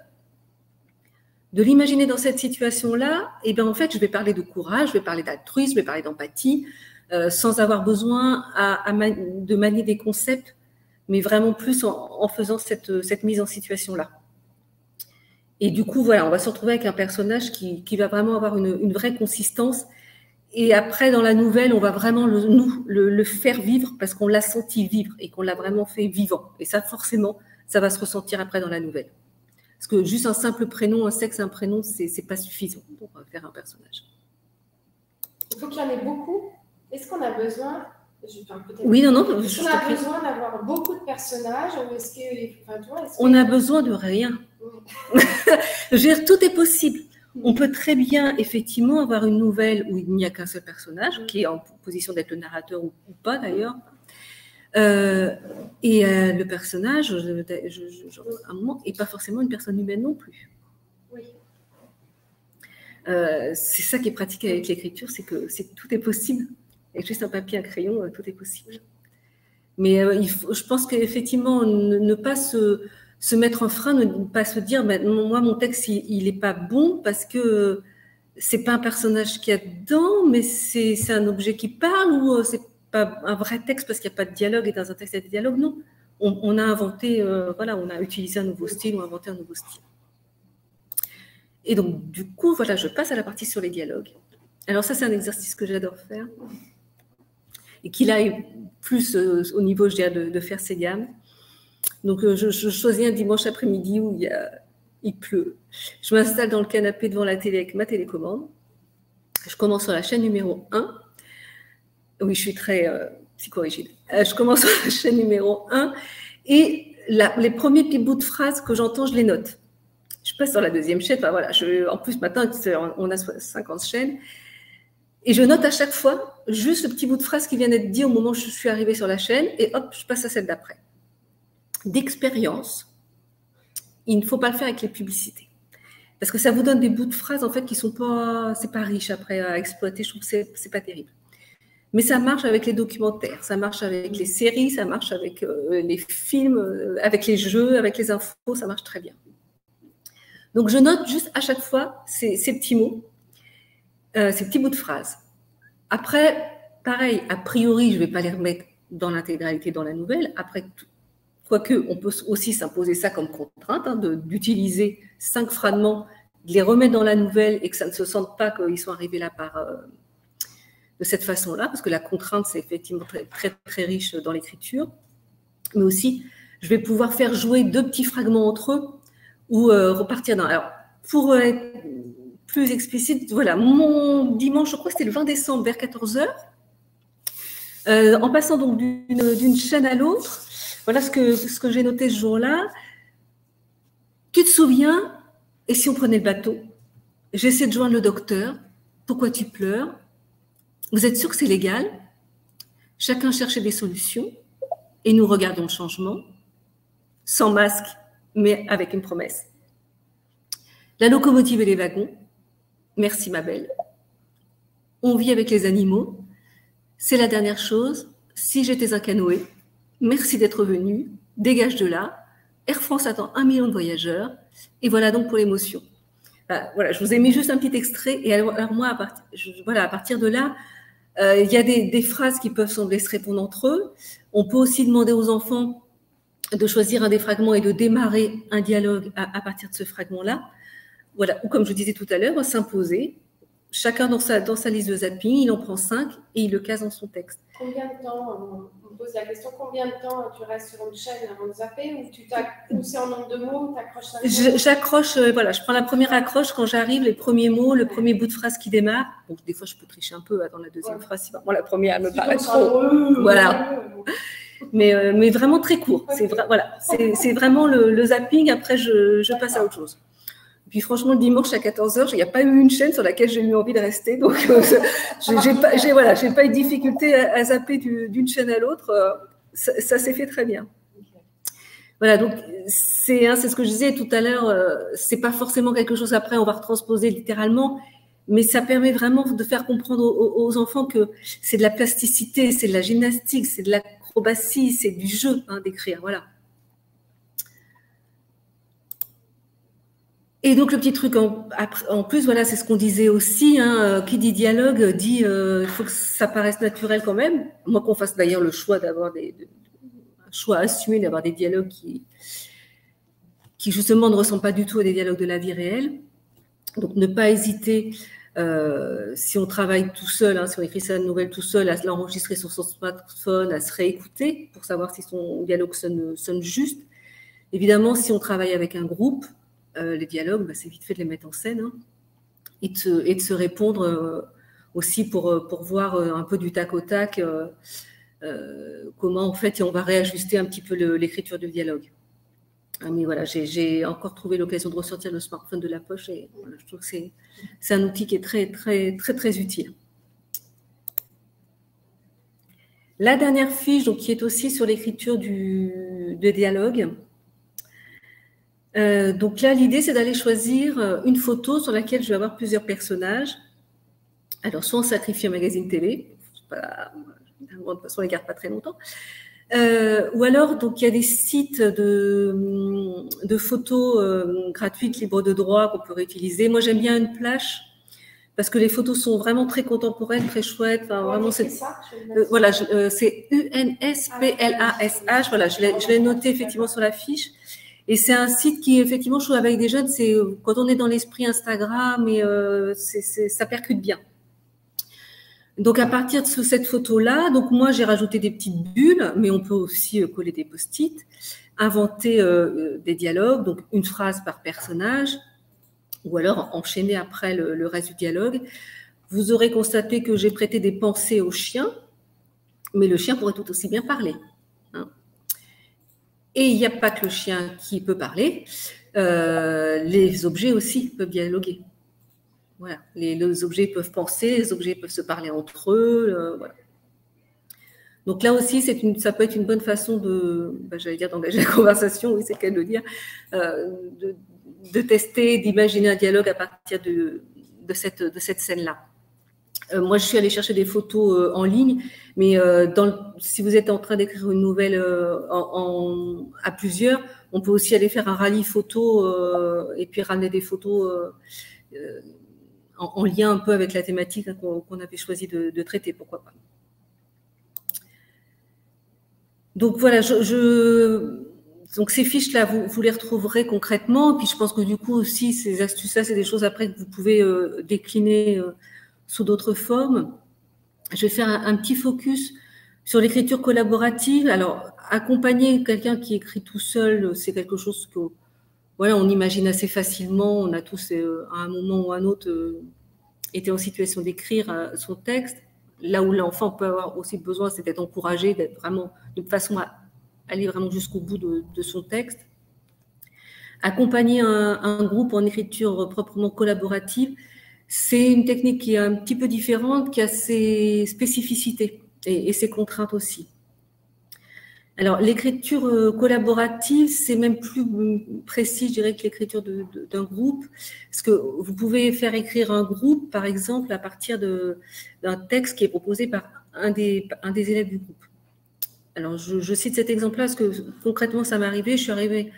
De l'imaginer dans cette situation-là, et eh bien en fait, je vais parler de courage, je vais parler d'altruisme, je vais parler d'empathie, euh, sans avoir besoin de manier des concepts, mais vraiment plus en, faisant cette, cette, mise en situation-là. Et du coup, voilà, on va se retrouver avec un personnage qui, va vraiment avoir une, vraie consistance. Et après, dans la nouvelle, on va vraiment le, nous le, faire vivre parce qu'on l'a senti vivre et qu'on l'a vraiment fait vivant. Et ça, forcément, ça va se ressentir après dans la nouvelle. Parce que juste un simple prénom, un sexe, un prénom, c'est pas suffisant pour faire un personnage. Il faut qu'il y en ait beaucoup. Est-ce qu'on a besoin oui, non, non. Est-ce qu'on a besoin d'avoir beaucoup de personnages ou est-ce que, enfin, On a besoin de rien. [LAUGHS] Je veux dire, tout est possible. On peut très bien, effectivement, avoir une nouvelle où il n'y a qu'un seul personnage, qui est en position d'être le narrateur ou pas d'ailleurs, euh, et euh, le personnage, je, à un moment, n'est pas forcément une personne humaine non plus. Oui. Euh, c'est ça qui est pratique avec l'écriture, c'est que tout est possible. Juste un papier, un crayon, tout est possible. Mais faut, je pense qu'effectivement, ne, pas se, mettre en frein, ne pas se dire, ben, moi, mon texte, il n'est pas bon parce que c'est pas un personnage qui a dedans, mais c'est un objet qui parle ou c'est pas un vrai texte parce qu'il n'y a pas de dialogue et dans un texte il y a des dialogues. Non, on, a inventé, euh, voilà, on a utilisé un nouveau style ou inventé un nouveau style. Et donc, du coup, voilà, je passe à la partie sur les dialogues. Alors ça, c'est un exercice que j'adore faire et qu'il aille plus euh, au niveau, je dirais, de, faire ses gammes. Donc, euh, je, choisis un dimanche après-midi où il, pleut. Je m'installe dans le canapé devant la télé avec ma télécommande. Je commence sur la chaîne numéro 1 oui, je suis très euh, psychorigide. Euh, je commence [LAUGHS] sur la chaîne numéro 1 et les premiers petits bouts de phrases que j'entends, je les note. Je passe sur la deuxième chaîne. en plus, maintenant, on a 50 chaînes. Et je note à chaque fois juste le petit bout de phrase qui vient d'être dit au moment où je suis arrivée sur la chaîne et hop, je passe à celle d'après. D'expérience, il ne faut pas le faire avec les publicités. Parce que ça vous donne des bouts de phrases en fait qui sont pas, c'est pas riche après à exploiter. Je trouve que c'est, c'est pas terrible. Mais ça marche avec les documentaires, ça marche avec les séries, ça marche avec euh, les films, euh, avec les jeux, avec les infos, ça marche très bien. Donc je note juste à chaque fois ces, petits mots, euh, ces petits bouts de phrases. Après, pareil, a priori, je ne vais pas les remettre dans l'intégralité dans la nouvelle. Après, quoique, on peut aussi s'imposer ça comme contrainte, hein, d'utiliser cinq fragments, de les remettre dans la nouvelle et que ça ne se sente pas qu'ils sont arrivés là par de cette façon-là, parce que la contrainte, c'est effectivement très, très, très riche dans l'écriture. Mais aussi, je vais pouvoir faire jouer deux petits fragments entre eux ou euh, repartir dans. Alors, pour être plus explicite, voilà, mon dimanche, je crois que c'était le 20 décembre vers 14h, euh, en passant donc d'une chaîne à l'autre, voilà ce que, ce que j'ai noté ce jour-là. Tu te souviens, et si on prenait le bateau J'essaie de joindre le docteur. Pourquoi tu pleures? Vous êtes sûr que c'est légal? Chacun cherchait des solutions et nous regardons le changement, sans masque, mais avec une promesse. La locomotive et les wagons. Merci ma belle. On vit avec les animaux. C'est la dernière chose. Si j'étais un canoë, merci d'être venu. Dégage de là. Air France attend un million de voyageurs. Et voilà donc pour l'émotion. Bah, voilà, je vous ai mis juste un petit extrait. Et alors, moi, à voilà, à partir de là, euh, il y a des, phrases qui peuvent sembler se répondre entre eux. On peut aussi demander aux enfants de choisir un des fragments et de démarrer un dialogue à, partir de ce fragment-là. Voilà, ou comme je disais tout à l'heure, s'imposer. Chacun dans sa, dans sa liste de zapping, il en prend cinq et il le case dans son texte. Combien de temps, on pose la question, combien de temps tu restes sur une chaîne avant de zapper ou tu poussé en nombre de mots, J'accroche, euh, voilà, je prends la première accroche quand j'arrive, les premiers mots, le premier bout de phrase qui démarre. Donc des fois, je peux tricher un peu dans la deuxième phrase si vraiment la première me paraît trop. Voilà. Mais, euh, mais vraiment très court. C'est vrai, voilà, c'est vraiment le, zapping. Après, je, je passe à autre chose. Puis franchement, le dimanche à 14h, il n'y a pas eu une chaîne sur laquelle j'ai eu envie de rester. Donc, euh, j'ai pas, eu de difficulté à, zapper d'une chaîne à l'autre. Euh, ça, s'est fait très bien. Voilà, donc c'est hein, ce que je disais tout à l'heure. Euh, c'est pas forcément quelque chose après on va retransposer littéralement, mais ça permet vraiment de faire comprendre aux, enfants que c'est de la plasticité, c'est de la gymnastique, c'est de l'acrobatie, c'est du jeu hein, d'écrire. Voilà. Et donc le petit truc en, plus, voilà, c'est ce qu'on disait aussi. Hein, euh, qui dit dialogue dit euh, il faut que ça paraisse naturel quand même. Moi qu'on fasse d'ailleurs le choix d'avoir des un choix assumé d'avoir des dialogues qui qui justement ne ressemblent pas du tout à des dialogues de la vie réelle. Donc ne pas hésiter euh, si on travaille tout seul, hein, si on écrit sa nouvelle tout seul, à l'enregistrer sur son smartphone, à se réécouter pour savoir si son dialogue sonne juste. Évidemment, si on travaille avec un groupe, euh, les dialogues, bah, c'est vite fait de les mettre en scène hein, et, de se, répondre euh, aussi pour, euh, voir un peu du tac au tac comment en fait on va réajuster un petit peu l'écriture du dialogue. Ah, mais voilà, j'ai encore trouvé l'occasion de ressortir le smartphone de la poche et je trouve que c'est un outil qui est très, très, utile. La dernière fiche, donc, qui est aussi sur l'écriture du dialogue, euh, donc là, l'idée, c'est d'aller choisir euh, une photo sur laquelle je vais avoir plusieurs personnages. Alors, soit on sacrifie un magazine télé, pas, de toute façon, on les garde pas très longtemps. Euh, ou alors, donc, il y a des sites de, de photos gratuites, libres de droit, qu'on peut réutiliser. Moi, j'aime bien une plage parce que les photos sont vraiment très contemporaines, très chouettes. Enfin, vraiment, c'est voilà, c'est U-N-S-P-L-A-S-H. Voilà, je l'ai noté effectivement sur la fiche. Et c'est un site qui, effectivement, je trouve avec des jeunes, c'est quand on est dans l'esprit Instagram, et euh, ça percute bien. Donc, à partir de cette photo-là, donc moi, j'ai rajouté des petites bulles, mais on peut aussi euh, coller des post-it, inventer euh, des dialogues, donc une phrase par personnage, ou alors enchaîner après le, le reste du dialogue. Vous aurez constaté que j'ai prêté des pensées au chien, mais le chien pourrait tout aussi bien parler. Et il n'y a pas que le chien qui peut parler, euh, les objets aussi peuvent dialoguer. Voilà, les, objets peuvent penser, les objets peuvent se parler entre eux. Euh, voilà. Donc là aussi, une, ça peut être une bonne façon de, bah, j'allais dire d'engager la [LAUGHS] conversation, oui, c'est le cas de le dire, euh, de, tester, d'imaginer un dialogue à partir de, cette scène-là. Euh, moi, je suis allée chercher des photos euh, en ligne, mais euh, si vous êtes en train d'écrire une nouvelle à plusieurs, on peut aussi aller faire un rallye photo et puis ramener des photos en, lien un peu avec la thématique hein, qu'on avait choisi de, traiter, pourquoi pas. Donc voilà, donc ces fiches-là, vous, les retrouverez concrètement. Puis je pense que du coup aussi, ces astuces-là, c'est des choses après que vous pouvez décliner sous d'autres formes. Je vais faire un, petit focus sur l'écriture collaborative. Alors, accompagner quelqu'un qui écrit tout seul, c'est quelque chose que, voilà, on imagine assez facilement, on a tous à un moment ou à un autre été en situation d'écrire son texte. Là où l'enfant peut avoir aussi besoin, c'est d'être encouragé, d'être vraiment de façon à aller vraiment jusqu'au bout de, son texte. Accompagner un, groupe en écriture proprement collaborative, c'est une technique qui est un petit peu différente, qui a ses spécificités et, ses contraintes aussi. Alors, l'écriture euh, collaborative, c'est même plus précis, je dirais, que l'écriture d'un groupe, parce que vous pouvez faire écrire un groupe, par exemple, à partir d'un texte qui est proposé par un des, un des élèves du groupe. Alors, je, cite cet exemple-là parce que concrètement, ça m'est arrivé. Je suis arrivée,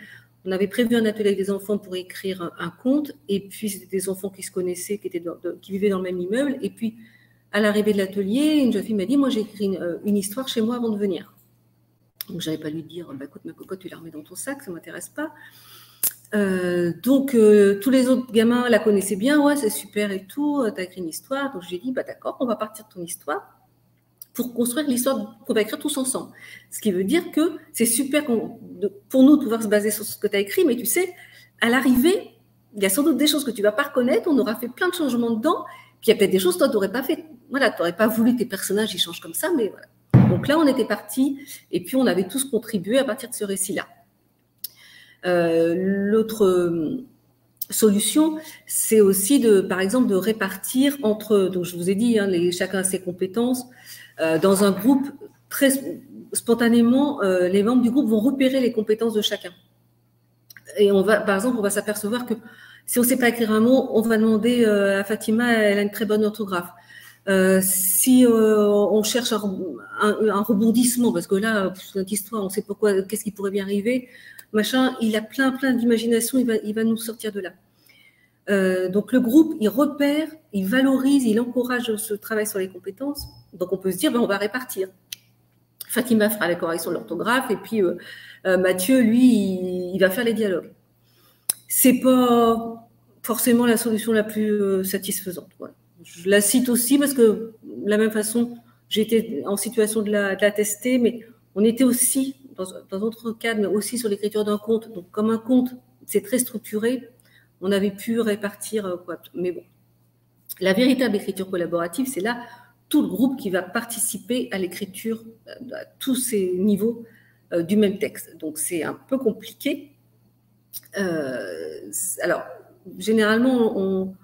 on avait prévu un atelier avec des enfants pour écrire un, conte, et puis c'était des enfants qui se connaissaient, qui, vivaient dans le même immeuble. Et puis, à l'arrivée de l'atelier, une jeune fille m'a dit Moi, j'ai écrit une, euh, histoire chez moi avant de venir. Donc, je n'avais pas lui dire bah, Écoute, ma cocotte, tu la remets dans ton sac, ça ne m'intéresse pas. Euh, donc, euh, tous les autres gamins la connaissaient bien Ouais, c'est super et tout, tu as écrit une histoire. Donc, j'ai dit bah, D'accord, on va partir de ton histoire pour construire l'histoire qu'on va écrire tous ensemble. Ce qui veut dire que c'est super pour nous de pouvoir se baser sur ce que tu as écrit, mais tu sais, à l'arrivée, il y a sans doute des choses que tu vas pas reconnaître, on aura fait plein de changements dedans, puis il y a peut-être des choses que toi, tu n'aurais pas fait. Voilà, tu n'aurais pas voulu que tes personnages ils changent comme ça, mais voilà. Donc là, on était parti, et puis on avait tous contribué à partir de ce récit-là. Euh, l'autre euh, solution, c'est aussi de, par exemple, de répartir entre, donc je vous ai dit, hein, les, chacun a ses compétences, euh, dans un groupe, très spontanément, euh, les membres du groupe vont repérer les compétences de chacun. Et on va, par exemple, on va s'apercevoir que si on ne sait pas écrire un mot, on va demander euh, à Fatima, elle a une très bonne orthographe. si on cherche un, rebondissement, parce que là, notre histoire, on sait pourquoi, qu'est-ce qui pourrait bien arriver, machin, il a plein, plein d'imagination, il va nous sortir de là. Euh, donc le groupe, il repère, il valorise, il encourage ce travail sur les compétences. Donc on peut se dire, ben, on va répartir. Fatima fera la correction de l'orthographe et puis euh, euh, Mathieu, lui, il, va faire les dialogues. C'est pas forcément la solution la plus satisfaisante. Je la cite aussi parce que de la même façon, été en situation de la, tester, mais on était aussi dans, d'autres cadres, mais aussi sur l'écriture d'un conte. Donc comme un conte, c'est très structuré, on avait pu répartir euh. Mais bon, la véritable écriture collaborative, c'est là tout le groupe qui va participer à l'écriture euh, à tous ces niveaux euh, du même texte. Donc c'est un peu compliqué. alors, généralement, on,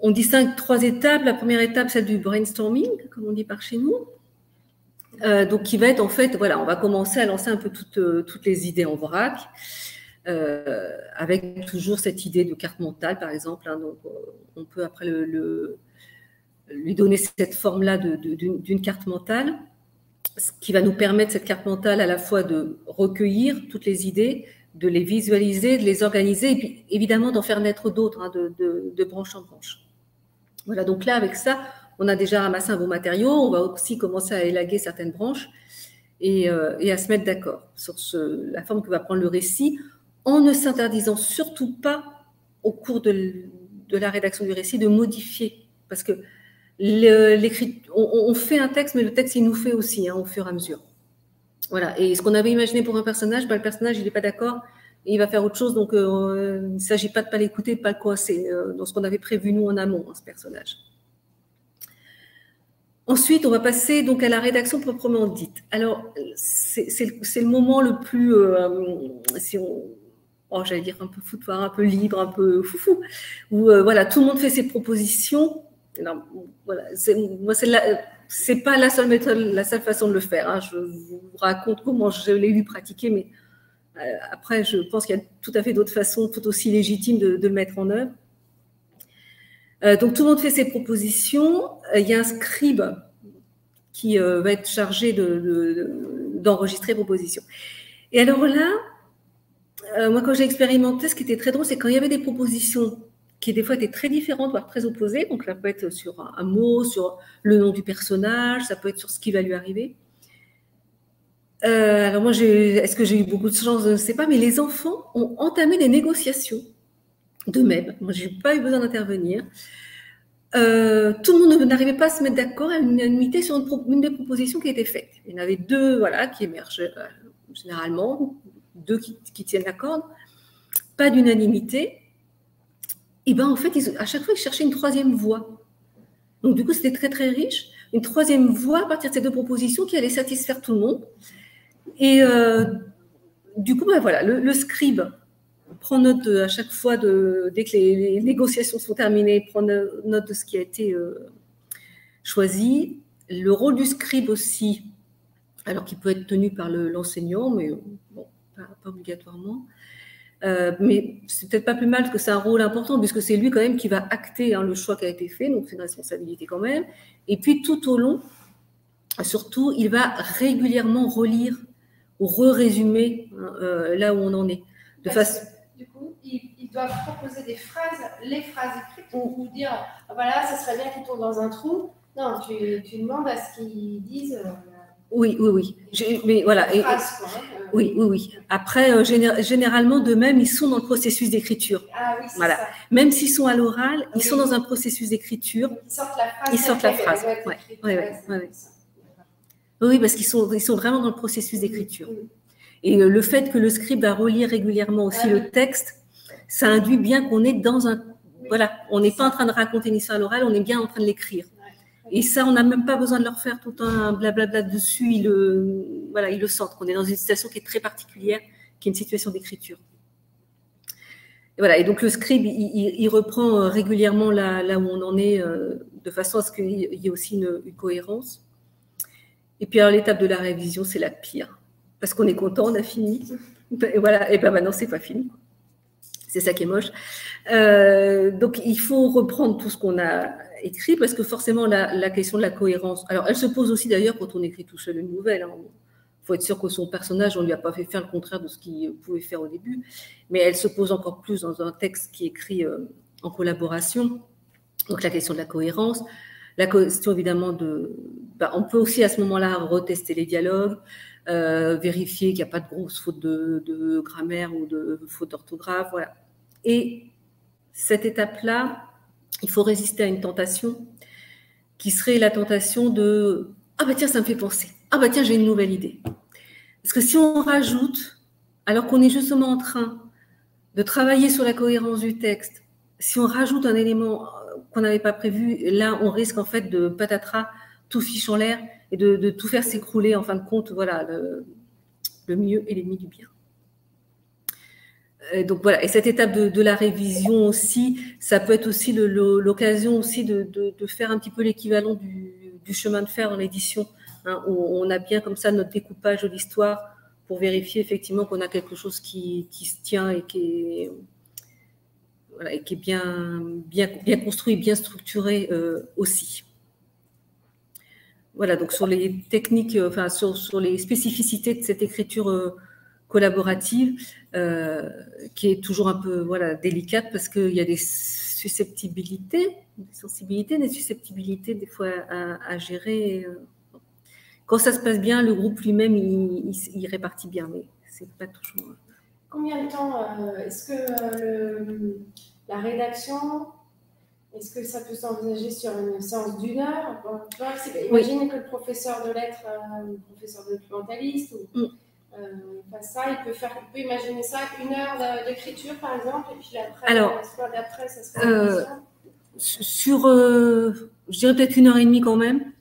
on, distingue trois étapes. La première étape, celle du brainstorming, comme on dit par chez nous. donc, qui va être en fait, voilà, on va commencer à lancer un peu toutes, toutes les idées en vrac. Euh, avec toujours cette idée de carte mentale, par exemple. Hein, donc, euh, on peut après lui donner cette forme-là d'une carte mentale, ce qui va nous permettre, cette carte mentale, à la fois de recueillir toutes les idées, de les visualiser, de les organiser, et puis évidemment d'en faire naître d'autres, hein, de, branche en branche. Voilà, donc là, avec ça, on a déjà ramassé un bon matériau, on va aussi commencer à élaguer certaines branches et, euh, à se mettre d'accord sur la forme que va prendre le récit en ne s'interdisant surtout pas au cours de, la rédaction du récit de modifier. Parce que on, fait un texte, mais le texte, il nous fait aussi hein, au fur et à mesure. Voilà. Et ce qu'on avait imaginé pour un personnage, ben, le personnage, il n'est pas d'accord, il va faire autre chose. Donc, euh, il ne s'agit pas de ne pas l'écouter, de ne pas le coincer euh, dans ce qu'on avait prévu, nous, en amont, hein, ce personnage. Ensuite, on va passer donc à la rédaction proprement dite. Alors, c'est le moment le plus, euh, oh, j'allais dire un peu foutoir, un peu libre, un peu foufou, où euh, voilà, tout le monde fait ses propositions. Non, voilà, moi, c'est c'est pas la seule méthode, la seule façon de le faire. Hein. Je vous raconte comment je l'ai lu pratiquer, mais euh, après, je pense qu'il y a tout à fait d'autres façons, tout aussi légitimes de, le mettre en œuvre. Euh, donc, tout le monde fait ses propositions. il y a un scribe qui va être chargé d'enregistrer de, propositions. Et alors là, euh, moi, quand j'ai expérimenté, ce qui était très drôle, c'est quand il y avait des propositions qui des fois étaient très différentes, voire très opposées. Donc, ça peut être sur un, mot, sur le nom du personnage, ça peut être sur ce qui va lui arriver. Euh, alors moi, est-ce que j'ai eu beaucoup de chance? Je ne sais pas, mais les enfants ont entamé des négociations d'eux-mêmes. Moi, je n'ai pas eu besoin d'intervenir. Euh, tout le monde n'arrivait pas à se mettre d'accord à l'unanimité sur une, une, des propositions qui était faite. Il y en avait deux voilà, qui émergeaient généralement, deux qui, tiennent la corde. pas d'unanimité, et ben en fait, à chaque fois, ils cherchaient une troisième voie. Donc du coup, c'était très très riche. Une troisième voie à partir de ces deux propositions qui allait satisfaire tout le monde. Et euh, du coup, ben voilà, le, scribe prend note à chaque fois dès que les, négociations sont terminées, prend note de ce qui a été euh, choisi. Le rôle du scribe aussi, alors qu'il peut être tenu par l'enseignant, mais bon, pas, obligatoirement. Euh, mais c'est peut-être pas plus mal parce que c'est un rôle important puisque c'est lui quand même qui va acter hein, le choix qui a été fait, donc c'est une responsabilité quand même. Et puis tout au long, surtout, il va régulièrement relire ou re-résumer hein, euh, là où on en est. De face... Du coup, ils, doivent proposer des phrases, les phrases écrites, ou, dire ah, voilà, ça serait bien qu'ils tournent dans un trou. Non, tu, tu demandes à ce qu'ils disent. Euh, oui, oui, oui. Mais voilà. Hein, euh. oui, oui, oui. Après, euh, généralement, de même, ils sont dans le processus d'écriture. Ah oui, voilà. Ça. Même s'ils sont à l'oral, ils sont dans un processus d'écriture. Ils sortent la phrase. Ils sortent la phrase. oui, parce qu'ils sont, ils sont vraiment dans le processus d'écriture. Et le fait que le scribe va relire régulièrement aussi ah le texte, ça induit bien qu'on est dans un. Voilà, on n'est pas en train de raconter une histoire à l'oral, on est bien en train de l'écrire. Et ça, on n'a même pas besoin de leur faire tout un blablabla dessus. Ils le, voilà, ils le sentent qu'on est dans une situation qui est très particulière, qui est une situation d'écriture. Et voilà. Et donc le scribe, il, reprend euh, régulièrement là, où on en est, euh, de façon à ce qu'il y ait aussi une, cohérence. Et puis l'étape de la révision, c'est la pire, parce qu'on est content, on a fini. Et voilà. Et ben maintenant, c'est pas fini. C'est ça qui est moche. Euh, donc il faut reprendre tout ce qu'on a écrit parce que forcément la, question de la cohérence, alors elle se pose aussi d'ailleurs quand on écrit tout seul une nouvelle. Il hein. faut être sûr que son personnage, on ne lui a pas fait faire le contraire de ce qu'il pouvait faire au début, mais elle se pose encore plus dans un texte qui est écrit euh, en collaboration. Donc la question de la cohérence, la question évidemment de... Bah, on peut aussi à ce moment-là retester les dialogues, euh, vérifier qu'il n'y a pas de grosses fautes de, de, grammaire ou de fautes d'orthographe. Voilà. Et cette étape-là, il faut résister à une tentation qui serait la tentation de Ah bah tiens, ça me fait penser. Ah bah tiens, j'ai une nouvelle idée. Parce que si on rajoute, alors qu'on est justement en train de travailler sur la cohérence du texte, si on rajoute un élément qu'on n'avait pas prévu, là, on risque en fait de patatras, tout fiche en l'air et de, tout faire s'écrouler. En fin de compte, voilà, le, le mieux est l'ennemi du bien. Et donc voilà, et cette étape de, la révision aussi, ça peut être aussi l'occasion aussi de, faire un petit peu l'équivalent du, chemin de fer dans l'édition, hein, où on a bien comme ça notre découpage de l'histoire pour vérifier effectivement qu'on a quelque chose qui, se tient et qui est, bien, bien, bien construit, bien structuré euh, aussi. Voilà, donc sur les techniques, euh, enfin sur, les spécificités de cette écriture euh, collaborative euh, qui est toujours un peu voilà, délicate parce qu'il y a des susceptibilité, des sensibilités, des susceptibilité des fois à, gérer. Euh, quand ça se passe bien, le groupe lui-même, il, répartit bien, mais c'est pas toujours. Combien de temps euh, est-ce que la rédaction, est-ce que ça peut s'envisager sur une séance d'une heure? Imaginez que le professeur de lettres, le professeur de documentaliste, ou, mm. Euh, ça, il peut, faire, il peut imaginer ça, une heure d'écriture par exemple, et puis après, Alors, d'après, ça se euh, Sur, euh, je dirais peut-être une heure et demie quand même.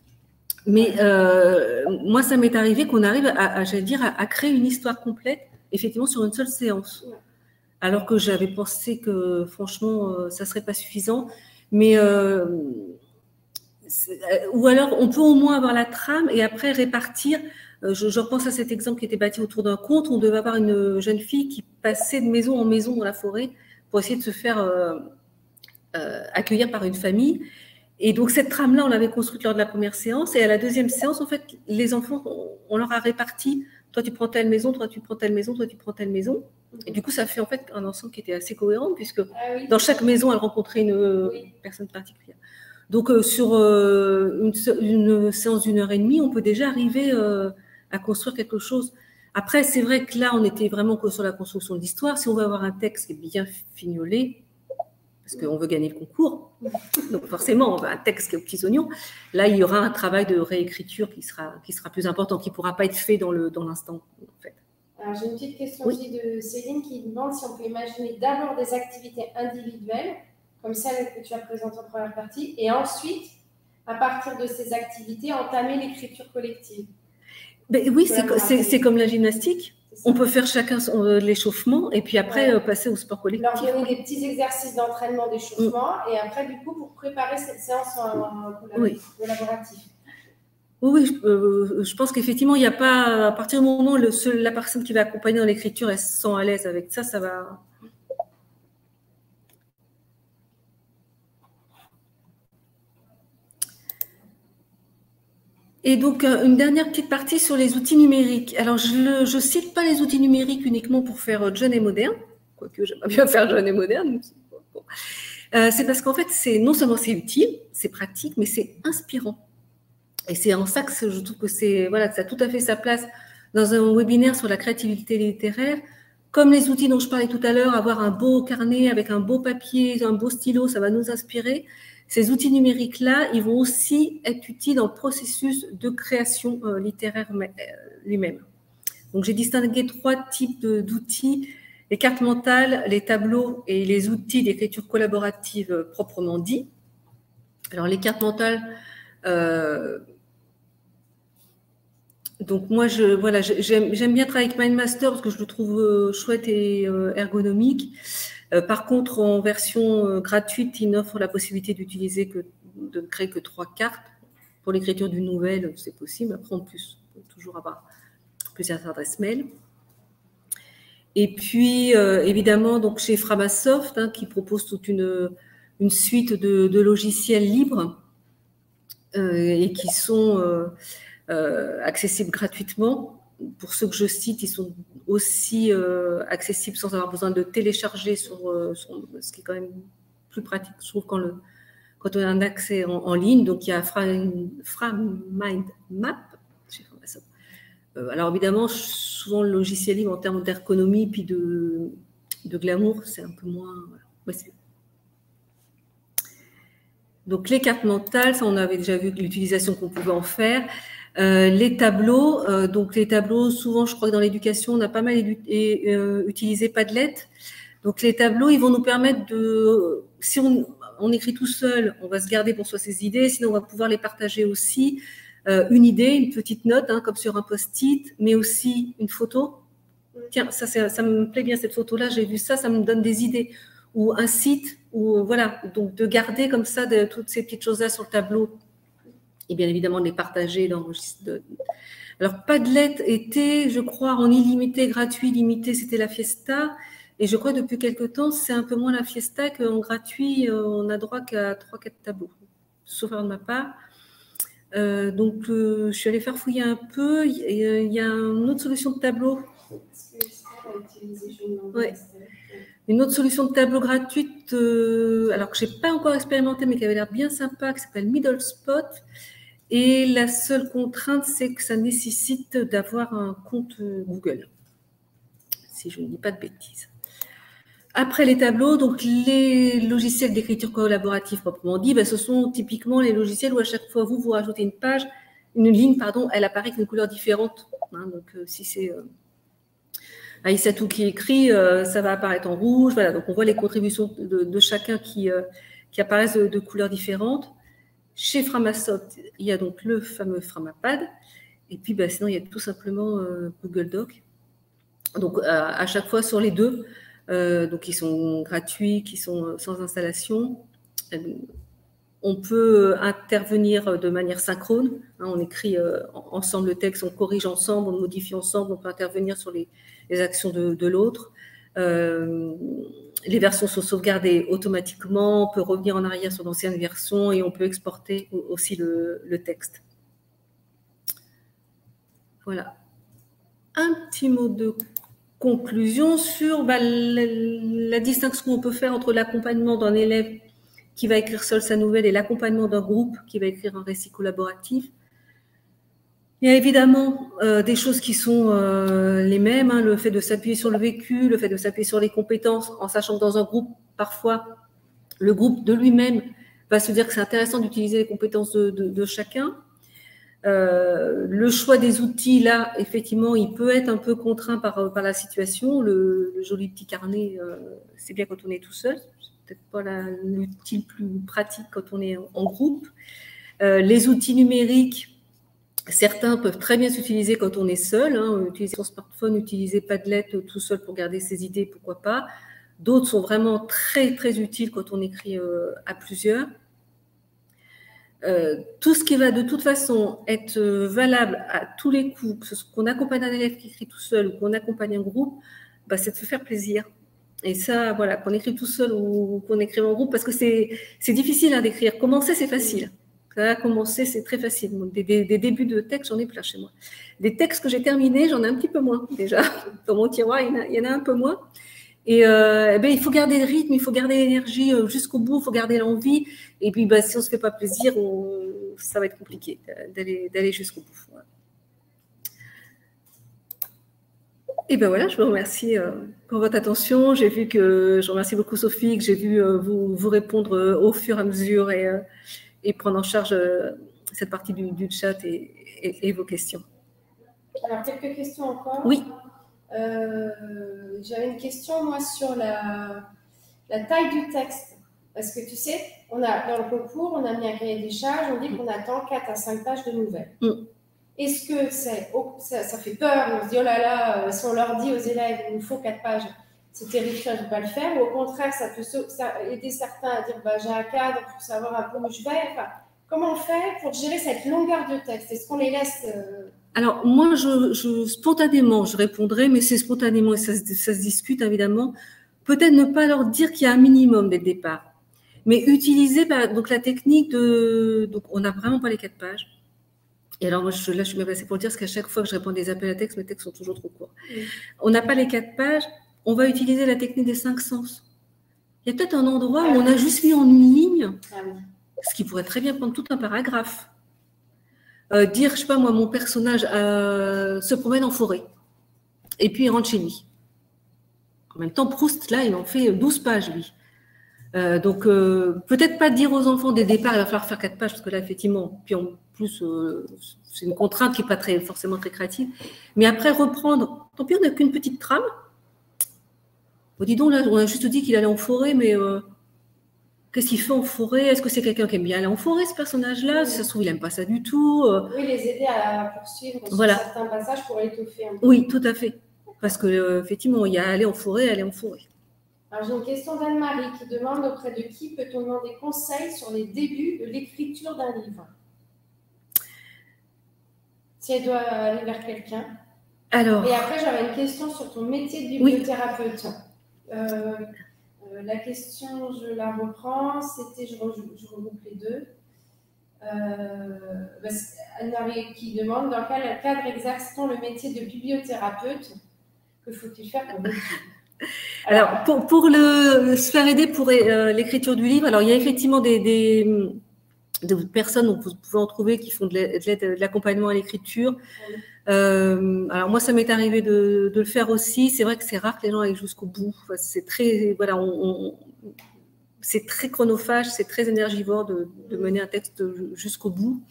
Mais euh, moi, ça m'est arrivé qu'on arrive à, à dire, à, créer une histoire complète, effectivement, sur une seule séance. Alors que j'avais pensé que, franchement, ça serait pas suffisant. Mais ou alors, on peut au moins avoir la trame et après répartir je, je, repense à cet exemple qui était bâti autour d'un conte. On devait avoir une jeune fille qui passait de maison en maison dans la forêt pour essayer de se faire euh, euh, accueillir par une famille. Et donc cette trame-là, on l'avait construite lors de la première séance. Et à la deuxième séance, en fait, les enfants, on leur a réparti, toi tu prends telle maison, toi tu prends telle maison, toi tu prends telle maison. Et du coup, ça fait en fait un ensemble qui était assez cohérent, puisque ah dans chaque maison, elle rencontrait une personne particulière. Donc sur une, une, séance d'une heure et demie, on peut déjà arriver à construire quelque chose. Après, c'est vrai que là, on était vraiment que sur la construction de l'histoire. Si on veut avoir un texte qui est bien fignolé, parce qu'on veut gagner le concours, [LAUGHS] donc forcément, on veut un texte qui est aux petits oignons, là, il y aura un travail de réécriture qui sera, qui sera plus important, qui ne pourra pas être fait dans l'instant, dans en fait. Alors, j'ai une petite question aussi de Céline qui demande si on peut imaginer d'abord des activités individuelles, comme celle que tu as présentée en première partie, et ensuite, à partir de ces activités, entamer l'écriture collective. Ben, oui, c'est comme la gymnastique. On peut faire chacun euh, l'échauffement et puis après euh, passer au sport collectif. Leur donner des petits exercices d'entraînement d'échauffement et après, du coup, pour préparer cette séance en, collaboratif. Oui, je, euh, je pense qu'effectivement, il n'y a pas, à partir du moment où le, la personne qui va accompagner dans l'écriture, elle se sent à l'aise avec ça, ça va. Et donc, euh, une dernière petite partie sur les outils numériques. Alors, je ne cite pas les outils numériques uniquement pour faire euh, jeune et moderne, quoique j'aimerais bien faire jeune et moderne. c'est parce qu'en fait, c'est non seulement c'est utile, c'est pratique, mais c'est inspirant. Et c'est en ça que je trouve que c'est voilà, ça a tout à fait sa place dans un webinaire sur la créativité littéraire. Comme les outils dont je parlais tout à l'heure, avoir un beau carnet avec un beau papier, un beau stylo, ça va nous inspirer. Ces outils numériques-là, ils vont aussi être utiles dans le processus de création euh, littéraire euh, lui-même. Donc, j'ai distingué trois types d'outils les cartes mentales, les tableaux et les outils d'écriture collaborative euh, proprement dit. Alors, les cartes mentales, donc moi, voilà, j'aime bien travailler avec MindMaster parce que je le trouve chouette et ergonomique. Euh, par contre, en version gratuite, il n'offre la possibilité d'utiliser que de créer que trois cartes. Pour l'écriture d'une nouvelle, c'est possible. Après, on peut toujours avoir plusieurs adresses mail. Et puis, évidemment, donc chez Framasoft, hein, qui propose toute une, suite de, logiciels libres et qui sont euh, accessibles gratuitement. Pour ceux que je cite, ils sont aussi euh, accessibles sans avoir besoin de télécharger euh, ce qui est quand même plus pratique, je trouve, quand, on a un accès en, ligne. Donc, il y a FraMindMap. alors, évidemment, souvent, le logiciel libre en termes d'ergonomie puis de, de glamour, c'est un peu moins. donc, les cartes mentales, ça, on avait déjà vu l'utilisation qu'on pouvait en faire. Euh, les tableaux, euh, donc les tableaux, souvent, je crois que dans l'éducation, on a pas mal euh, utilisé Padlet. Donc les tableaux, ils vont nous permettre de, si on, écrit tout seul, on va se garder pour soi ses idées, sinon on va pouvoir les partager aussi. une idée, une petite note, hein, comme sur un post-it, mais aussi une photo. Tiens, ça, me plaît bien cette photo-là, j'ai vu ça, ça me donne des idées. Ou un site, ou voilà, donc de garder comme ça toutes ces petites choses-là sur le tableau et bien évidemment de les partager. Alors, Padlet était, je crois, en illimité, gratuit, limité, c'était la Fiesta. Et je crois depuis quelque temps, c'est un peu moins la Fiesta qu'en gratuit, euh, on a droit qu'à 3-4 tableaux, sauf de ma part. Euh, donc, euh, je suis allée faire fouiller un peu. Il y, a une autre solution de tableau. Une autre solution de tableau gratuite, alors que je n'ai pas encore expérimenté, mais qui avait l'air bien sympa, qui s'appelle Middle Spot et la seule contrainte, c'est que ça nécessite d'avoir un compte Google, si je ne dis pas de bêtises. Après les tableaux, donc les logiciels d'écriture collaborative proprement dit, ben, ce sont typiquement les logiciels où à chaque fois vous vous rajoutez une page, une ligne, pardon, elle apparaît avec une couleur différente. Hein. donc euh, si c'est euh, Aïssatou qui écrit, euh, ça va apparaître en rouge. Voilà, donc on voit les contributions de, chacun qui, qui apparaissent de couleurs différentes. Chez Framasoft, il y a donc le fameux Framapad. Et puis, bah, sinon, il y a tout simplement euh, Google Doc. Donc, à, chaque fois sur les deux, euh, donc ils sont gratuits, qui sont euh, sans installation. On peut intervenir de manière synchrone. Hein, on écrit ensemble le texte, on corrige ensemble, on modifie ensemble, on peut intervenir sur les, actions de l'autre les versions sont sauvegardées automatiquement, on peut revenir en arrière sur l'ancienne version et on peut exporter aussi le, texte. Voilà. Un petit mot de conclusion sur bah, la, distinction qu'on peut faire entre l'accompagnement d'un élève qui va écrire seul sa nouvelle et l'accompagnement d'un groupe qui va écrire un récit collaboratif. Il y a évidemment euh, des choses qui sont euh, les mêmes, hein, le fait de s'appuyer sur le vécu, le fait de s'appuyer sur les compétences, en sachant que dans un groupe, parfois, le groupe de lui-même va se dire que c'est intéressant d'utiliser les compétences de, chacun. Euh, le choix des outils, là, effectivement, il peut être un peu contraint par, la situation. Le, joli petit carnet, c'est bien quand on est tout seul. C'est peut-être pas l'outil le plus pratique quand on est en, groupe. Euh, les outils numériques, certains peuvent très bien s'utiliser quand on est seul. Hein, utiliser son smartphone, utiliser Padlet tout seul pour garder ses idées, pourquoi pas. D'autres sont vraiment très, très utiles quand on écrit à plusieurs. Euh, tout ce qui va de toute façon être euh, valable à tous les coups, qu'on accompagne un élève qui écrit tout seul ou qu'on accompagne un groupe, c'est de se faire plaisir. Et ça, voilà, qu'on écrit tout seul ou qu'on écrit en groupe, parce que c'est, difficile hein, d'écrire. Commencer, c'est facile. Commencer, c'est très facile. Des, débuts de texte, j'en ai plein chez moi. Des textes que j'ai terminés, j'en ai un petit peu moins [LAUGHS] déjà. Dans mon tiroir, il y en a, un peu moins. Et, euh, eh ben, il faut garder le rythme, il faut garder l'énergie jusqu'au bout, il faut garder l'envie. Et puis, bah, si on ne se fait pas plaisir, ça va être compliqué d'aller jusqu'au bout. Et ben voilà, je vous remercie euh, pour votre attention. J'ai vu que, je remercie beaucoup Sophie, que j'ai vu euh, vous, vous, répondre euh, au fur et à mesure et, et prendre en charge cette partie du, chat et, vos questions. Alors, quelques questions encore. Oui. J'avais une question, moi, sur la, la taille du texte. Parce que tu sais, on a, dans le concours, on a mis un cahier des charges, on dit qu'on attend 4 à 5 pages de nouvelles. Mm. Est-ce que oh, ça, fait peur On se dit, oh là là, euh, si on leur dit aux élèves, il nous faut 4 pages, c'est terrifiant, je ne pas le faire. Ou au contraire, ça peut aider certains à dire, bah, j'ai un cadre pour savoir un peu où je vais. Enfin, comment on fait pour gérer cette longueur de texte? Est-ce qu'on les laisse euh, Alors, moi, je, spontanément, je répondrai, mais c'est spontanément et ça, ça se discute évidemment. Peut-être ne pas leur dire qu'il y a un minimum dès le départ mais utiliser bah, donc la technique de. Donc, on n'a vraiment pas les quatre pages. Et alors, moi, je, là, je suis bien placée pour dire, parce qu'à chaque fois que je réponds des appels à texte, mes textes sont toujours trop courts. On n'a pas les quatre pages, on va utiliser la technique des cinq sens. Il y a peut-être un endroit où on a juste mis en une ligne, ah ce qui pourrait très bien prendre tout un paragraphe. Euh, dire, je sais pas moi, mon personnage euh, se promène en forêt, et puis il rentre chez lui. En même temps, Proust, là, il en fait 12 pages, lui. Euh, donc, peut-être pas dire aux enfants dès le départ, il va falloir faire quatre pages, parce que là, effectivement, puis en plus, c'est une contrainte qui n'est pas très, forcément très créative. Mais après, reprendre, tant pis, on n'a qu'une petite trame. Bon, dis donc, là, on a juste dit qu'il allait en forêt, mais qu'est-ce qu'il fait en forêt? Est-ce que c'est quelqu'un qui aime bien aller en forêt, ce personnage-là? Si ça se trouve, il n'aime pas ça du tout. Oui, les aider à poursuivre voilà. certains passages pour étoffer un peu. Oui, tout à fait. Parce que, effectivement, il y a aller en forêt, aller en forêt. Alors, j'ai une question d'Anne-Marie qui demande auprès de qui peut-on demander conseil sur les débuts de l'écriture d'un livre? Si elle doit aller vers quelqu'un. Alors. Et après, j'avais une question sur ton métier de bibliothérapeute. Euh, euh, la question, je la reprends. C'était, je, regroupe les deux. Euh, Anne-Marie qui demande dans quel cadre exerce-t-on le métier de bibliothérapeute Que faut-il faire pour [LAUGHS] alors, pour, pour le, se faire aider pour euh, l'écriture du livre, alors il y a effectivement des, des, personnes, donc vous pouvez en trouver, qui font de l'aide, de l'accompagnement à l'écriture. Euh, alors moi, ça m'est arrivé de, de, le faire aussi. C'est vrai que c'est rare que les gens aillent jusqu'au bout. c'est très, voilà, on, c'est très chronophage, c'est très énergivore de, de, mener un texte jusqu'au bout.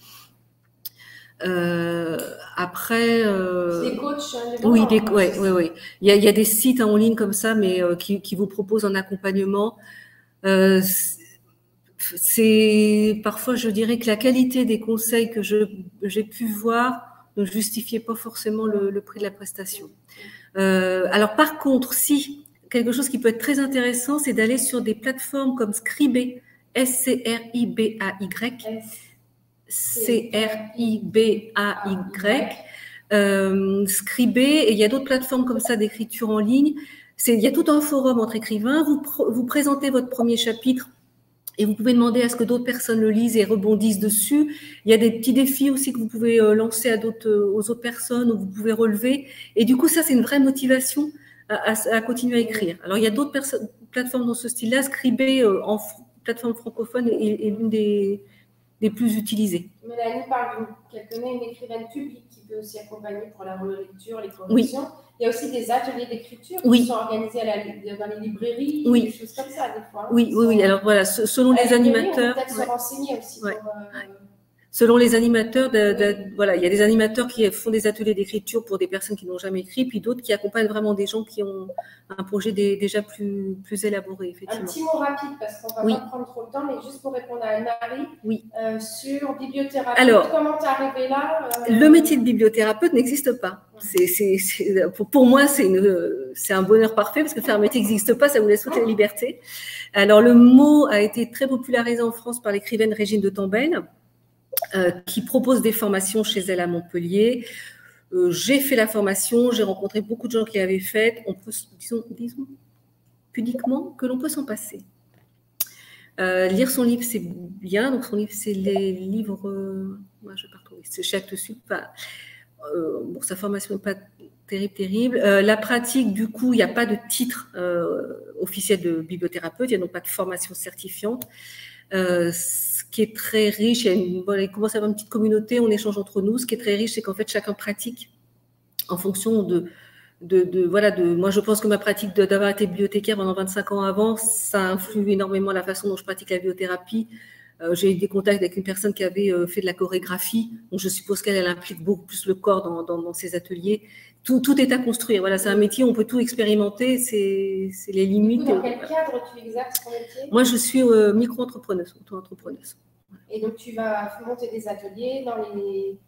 Euh, après, euh, des coachs, hein, oui, des, ouais, ouais, ouais. Il y a, il y a des sites en ligne comme ça, mais euh, qui, qui, vous proposent un accompagnement. C'est parfois, je dirais que la qualité des conseils que j'ai pu voir ne justifiait pas forcément le, prix de la prestation. Euh, alors, par contre, si quelque chose qui peut être très intéressant, c'est d'aller sur des plateformes comme Scribay, S-C-R-I-B-A-Y. C-R-I-B-A-Y, euh, Scribé, et il y a d'autres plateformes comme ça d'écriture en ligne. Il y a tout un forum entre écrivains. Vous, vous présentez votre premier chapitre et vous pouvez demander à ce que d'autres personnes le lisent et rebondissent dessus. Il y a des petits défis aussi que vous pouvez euh, lancer à d'autres, euh, aux autres personnes, où vous pouvez relever. Et du coup, ça, c'est une vraie motivation à, à, continuer à écrire. Alors, il y a d'autres plateformes dans ce style-là. Scribé, euh, en plateforme francophone, est, est l'une des, les plus utilisés. Mélanie parle qu'elle connaît une écrivaine publique qui peut aussi accompagner pour la relecture, les corrections. Oui. Il y a aussi des ateliers d'écriture qui sont organisés dans les librairies, oui. des choses comme ça, des fois. Oui, oui, oui. Alors voilà, selon les animateurs. On peut peut-être se renseigner aussi. Ouais. Selon les animateurs, voilà, il y a des animateurs qui font des ateliers d'écriture pour des personnes qui n'ont jamais écrit, puis d'autres qui accompagnent vraiment des gens qui ont un projet déjà plus, plus élaboré. Effectivement. Un petit mot rapide, parce qu'on ne va pas prendre trop de temps, mais juste pour répondre à Anne-Marie, oui. Euh, sur bibliothérapeute, Alors, comment tu es arrivée là euh, Le métier de bibliothérapeute n'existe pas. Pour, pour, moi, c'est, un bonheur parfait, parce que faire un métier n'existe pas, ça vous laisse toute la liberté. Alors, le mot a été très popularisé en France par l'écrivaine Régine de Tombelle euh, qui propose des formations chez elle à Montpellier. Euh, j'ai fait la formation, j'ai rencontré beaucoup de gens qui l'avaient faite. On peut, disons, disons pudiquement, que l'on peut s'en passer. Euh, lire son livre, c'est bien. Donc, son livre, c'est les livres. moi, je vais pas retrouver. C'est chez Actes bon, sa formation n'est pas terrible, terrible. la pratique, du coup, il n'y a pas de titre officiel de bibliothérapeute. Il n'y a donc pas de formation certifiante qui est très riche. Il, commence à avoir une petite communauté, on échange entre nous. Ce qui est très riche, c'est qu'en fait, chacun pratique en fonction de, de, voilà, de, moi, je pense que ma pratique d'avoir été bibliothécaire pendant 25 ans avant, ça influe énormément la façon dont je pratique la biothérapie. Euh, j'ai eu des contacts avec une personne qui avait euh, fait de la chorégraphie, donc je suppose qu'elle implique beaucoup plus le corps dans, ses ateliers. Tout, tout, est à construire. Voilà, c'est un métier, on peut tout expérimenter, c'est les limites. dans quel cadre tu exerces ton métier? Moi, je suis euh, micro-entrepreneuse, auto-entrepreneuse. Et donc, tu vas monter des ateliers dans les,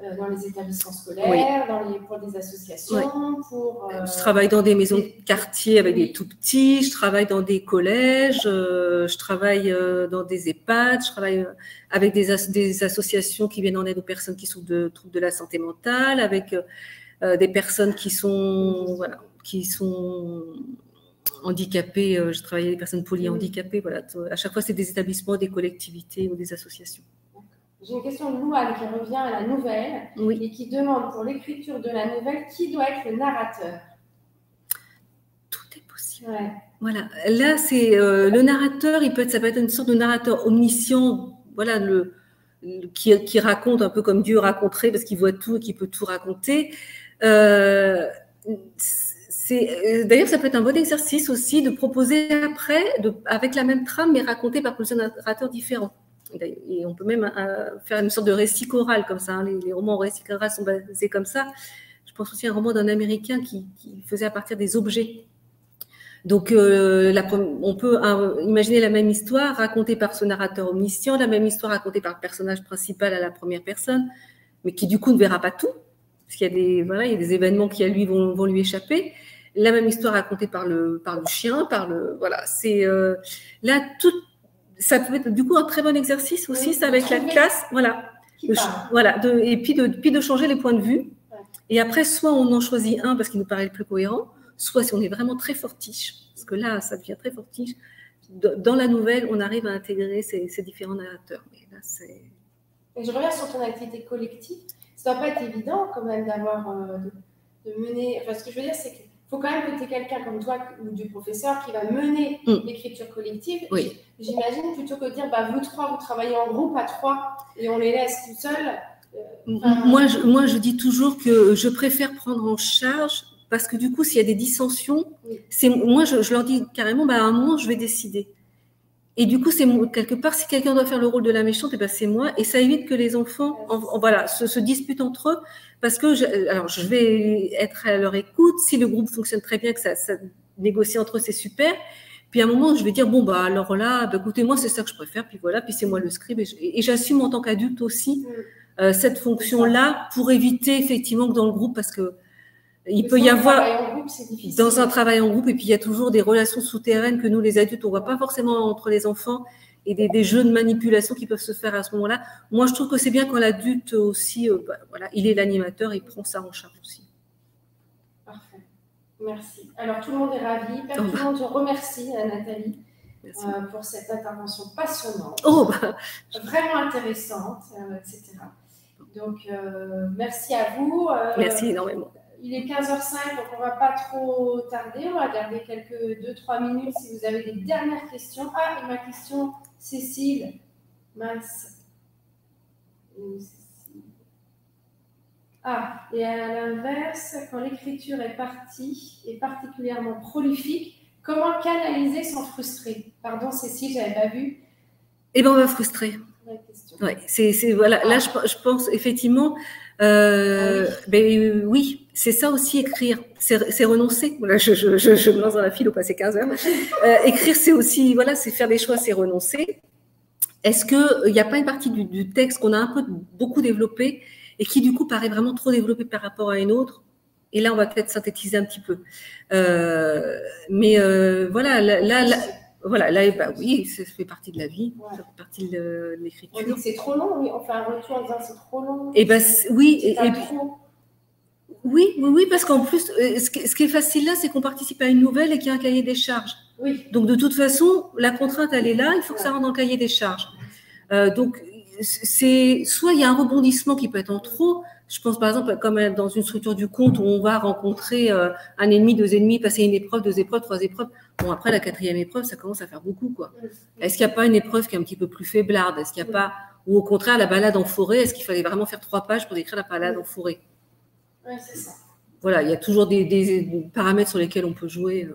euh, dans les établissements scolaires, dans les, pour des associations, pour... Euh, je travaille dans des maisons de quartier avec des tout petits, je travaille dans des collèges, je travaille dans des EHPAD, je travaille avec des, des, associations qui viennent en aide aux personnes qui souffrent de troubles de la santé mentale, avec des personnes qui sont... Voilà, qui sont handicapés, euh, je travaille avec des personnes polyhandicapées. Voilà, à chaque fois, c'est des établissements, des collectivités ou des associations. J'ai une question de Louane qui revient à la nouvelle et qui demande pour l'écriture de la nouvelle qui doit être le narrateur? Tout est possible. Voilà. Là, c'est euh, le narrateur. Il peut être, ça peut être une sorte de narrateur omniscient. Voilà le, qui, qui, raconte un peu comme Dieu raconterait parce qu'il voit tout et qu'il peut tout raconter. Euh, euh, d'ailleurs, ça peut être un bon exercice aussi de proposer après, avec la même trame, mais racontée par plusieurs narrateurs différents. Et on peut même euh, faire une sorte de récit choral comme ça. Hein. Les, romans récit choral sont basés comme ça. Je pense aussi à un roman d'un Américain qui, faisait à partir des objets. Donc, on peut imaginer la même histoire racontée par ce narrateur omniscient, la même histoire racontée par le personnage principal à la première personne, mais qui du coup ne verra pas tout, parce qu'il y a des, voilà, il y a des événements qui à lui vont, vont lui échapper la même histoire racontée par le, par le chien, par le. Voilà, c'est. Euh, là, tout. Ça peut être du coup un très bon exercice aussi, ça, avec la classe. Voilà. voilà de, et puis de, puis de changer les points de vue. Et après, soit on en choisit un parce qu'il nous paraît le plus cohérent, soit si on est vraiment très fortiche, parce que là, ça devient très fortiche, dans la nouvelle, on arrive à intégrer ces, ces différents narrateurs. Mais là, c'est. je reviens sur ton activité collective. Ça ne doit pas être évident quand même d'avoir. Euh, de, mener. Enfin, ce que je veux dire, c'est que faut quand même que tu aies quelqu'un comme toi ou du professeur qui va mener mm. l'écriture collective. Oui. J'imagine plutôt que de dire bah, vous trois, vous travaillez en groupe à trois et on les laisse tout seuls. Euh, moi, je, moi, je dis toujours que je préfère prendre en charge parce que du coup, s'il y a des dissensions, c'est moi, je, leur dis carrément bah, à un moment, je vais décider. Et du coup, c'est quelque part, si quelqu'un doit faire le rôle de la méchante, et eh ben c'est moi. Et ça évite que les enfants, voilà, se, se, disputent entre eux, parce que je, alors je vais être à leur écoute. Si le groupe fonctionne très bien, que ça, ça négocie entre eux, c'est super. Puis à un moment, je vais dire bon bah alors là, bah, écoutez, moi c'est ça que je préfère. Puis voilà, puis c'est moi le scribe et j'assume en tant qu'adulte aussi mm. euh, cette fonction-là pour éviter effectivement que dans le groupe, parce que il peut y avoir dans un travail en groupe, et puis il y a toujours des relations souterraines que nous, les adultes, on voit pas forcément entre les enfants et des, jeux de manipulation qui peuvent se faire à ce moment-là. Moi, je trouve que c'est bien quand l'adulte aussi, euh, bah, voilà, il est l'animateur, il prend ça en charge aussi. Parfait. Merci. Alors, tout le monde est ravi. Tout le monde te remercie, euh, Nathalie, euh, pour cette intervention passionnante, oh, bah. vraiment intéressante, etc. Donc, merci à vous. merci énormément. Il est 15h05, donc on ne va pas trop tarder. On va garder quelques 2-3 minutes si vous avez des dernières questions. Ah, et ma question, Cécile, mince. Ah, et à l'inverse, quand l'écriture est partie et particulièrement prolifique, comment canaliser sans frustrer? Pardon, Cécile, j'avais pas vu. Eh bien, on va frustrer. Ouais, c'est, voilà, là, je, je, pense effectivement, euh, ah ben, oui, c'est ça aussi écrire, c'est, renoncer. Voilà, je, je, je, me lance dans la file au passé 15 heures. Euh, écrire, c'est aussi, voilà, c'est faire des choix, c'est renoncer. Est-ce qu'il n'y a pas une partie du, du texte qu'on a un peu beaucoup développé et qui du coup paraît vraiment trop développé par rapport à une autre? Et là, on va peut-être synthétiser un petit peu. Euh, mais euh, voilà, là, là, voilà, là, bah, oui, ça fait partie de la vie, ça fait partie de l'écriture. On dit que c'est trop long, oui. Enfin, un retour en disant c'est trop long. Et ben, oui, et, et oui, oui, oui, parce qu'en plus, euh, ce qui est facile là, c'est qu'on participe à une nouvelle et qu'il y a un cahier des charges. Oui. Donc, de toute façon, la contrainte, elle est là, il faut que ça rentre dans le cahier des charges. Euh, donc, c'est soit il y a un rebondissement qui peut être en trop, je pense par exemple comme dans une structure du compte où on va rencontrer euh, un ennemi, deux ennemis, passer une épreuve, deux épreuves, trois épreuves. Bon, après la quatrième épreuve, ça commence à faire beaucoup, quoi. Est-ce qu'il n'y a pas une épreuve qui est un petit peu plus faiblarde? Est-ce qu'il n'y a pas, ou au contraire, la balade en forêt Est-ce qu'il fallait vraiment faire trois pages pour décrire la balade en forêt? Oui, c'est ça. Voilà, il y a toujours des, paramètres sur lesquels on peut jouer. Euh.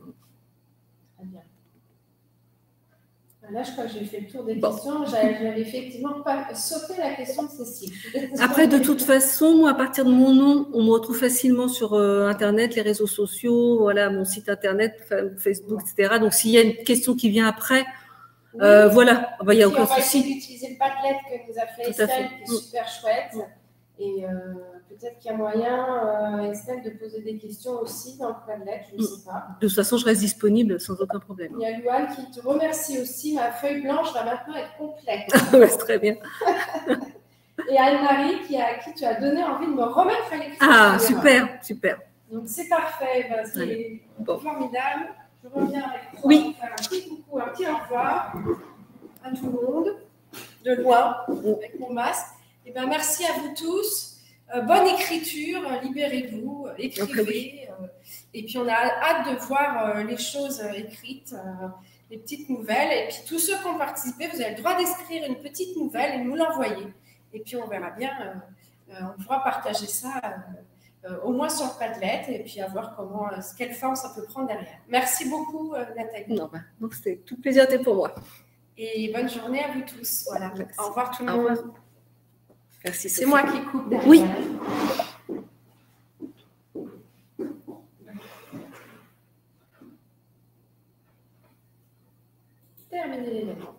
Là, je crois que j'ai fait le tour des questions. J'avais effectivement pas sauté la question de Cécile. [LAUGHS] Après, de toute façon, moi, à partir de mon nom, on me retrouve facilement sur euh, Internet, les réseaux sociaux, voilà, mon site Internet, Facebook, etc. Donc, s'il y a une question qui vient après, euh, voilà, il n'y a aucun souci. On va utiliser le Padlet que nous a fait Estelle, qui est super chouette. Et euh, peut-être qu'il y a moyen, euh, Estelle, de poser des questions aussi dans le Padlet, je ne sais pas. De toute façon, je reste disponible sans aucun problème. Il y a Luan qui te remercie aussi. Ma feuille blanche va maintenant être complète. ouais, [LAUGHS] très bien. Et Anne-Marie, qui, a, qui tu as donné envie de me remettre à l'écriture. Ah, super, super. Donc c'est parfait, bah, c'est formidable. Je reviens avec toi oui. faire un petit coucou, un petit au revoir à tout le monde, de loin, avec mon masque. Eh ben, merci à vous tous. Euh, bonne écriture, libérez-vous, écrivez. Euh, et puis on a hâte de voir euh, les choses écrites, les petites nouvelles. Et puis tous ceux qui ont participé, vous avez le droit d'écrire une petite nouvelle et nous l'envoyer. Et puis on verra bien, on pourra partager ça au moins sur le Padlet et puis à voir comment, quelle forme ça peut prendre derrière. Merci beaucoup Nathalie. Non, bah, donc c'était tout plaisir pour moi. Et bonne journée à vous tous. Voilà. Au revoir tout le monde. Merci. C'est moi qui coupe derrière. Oui. Terminez l'élément.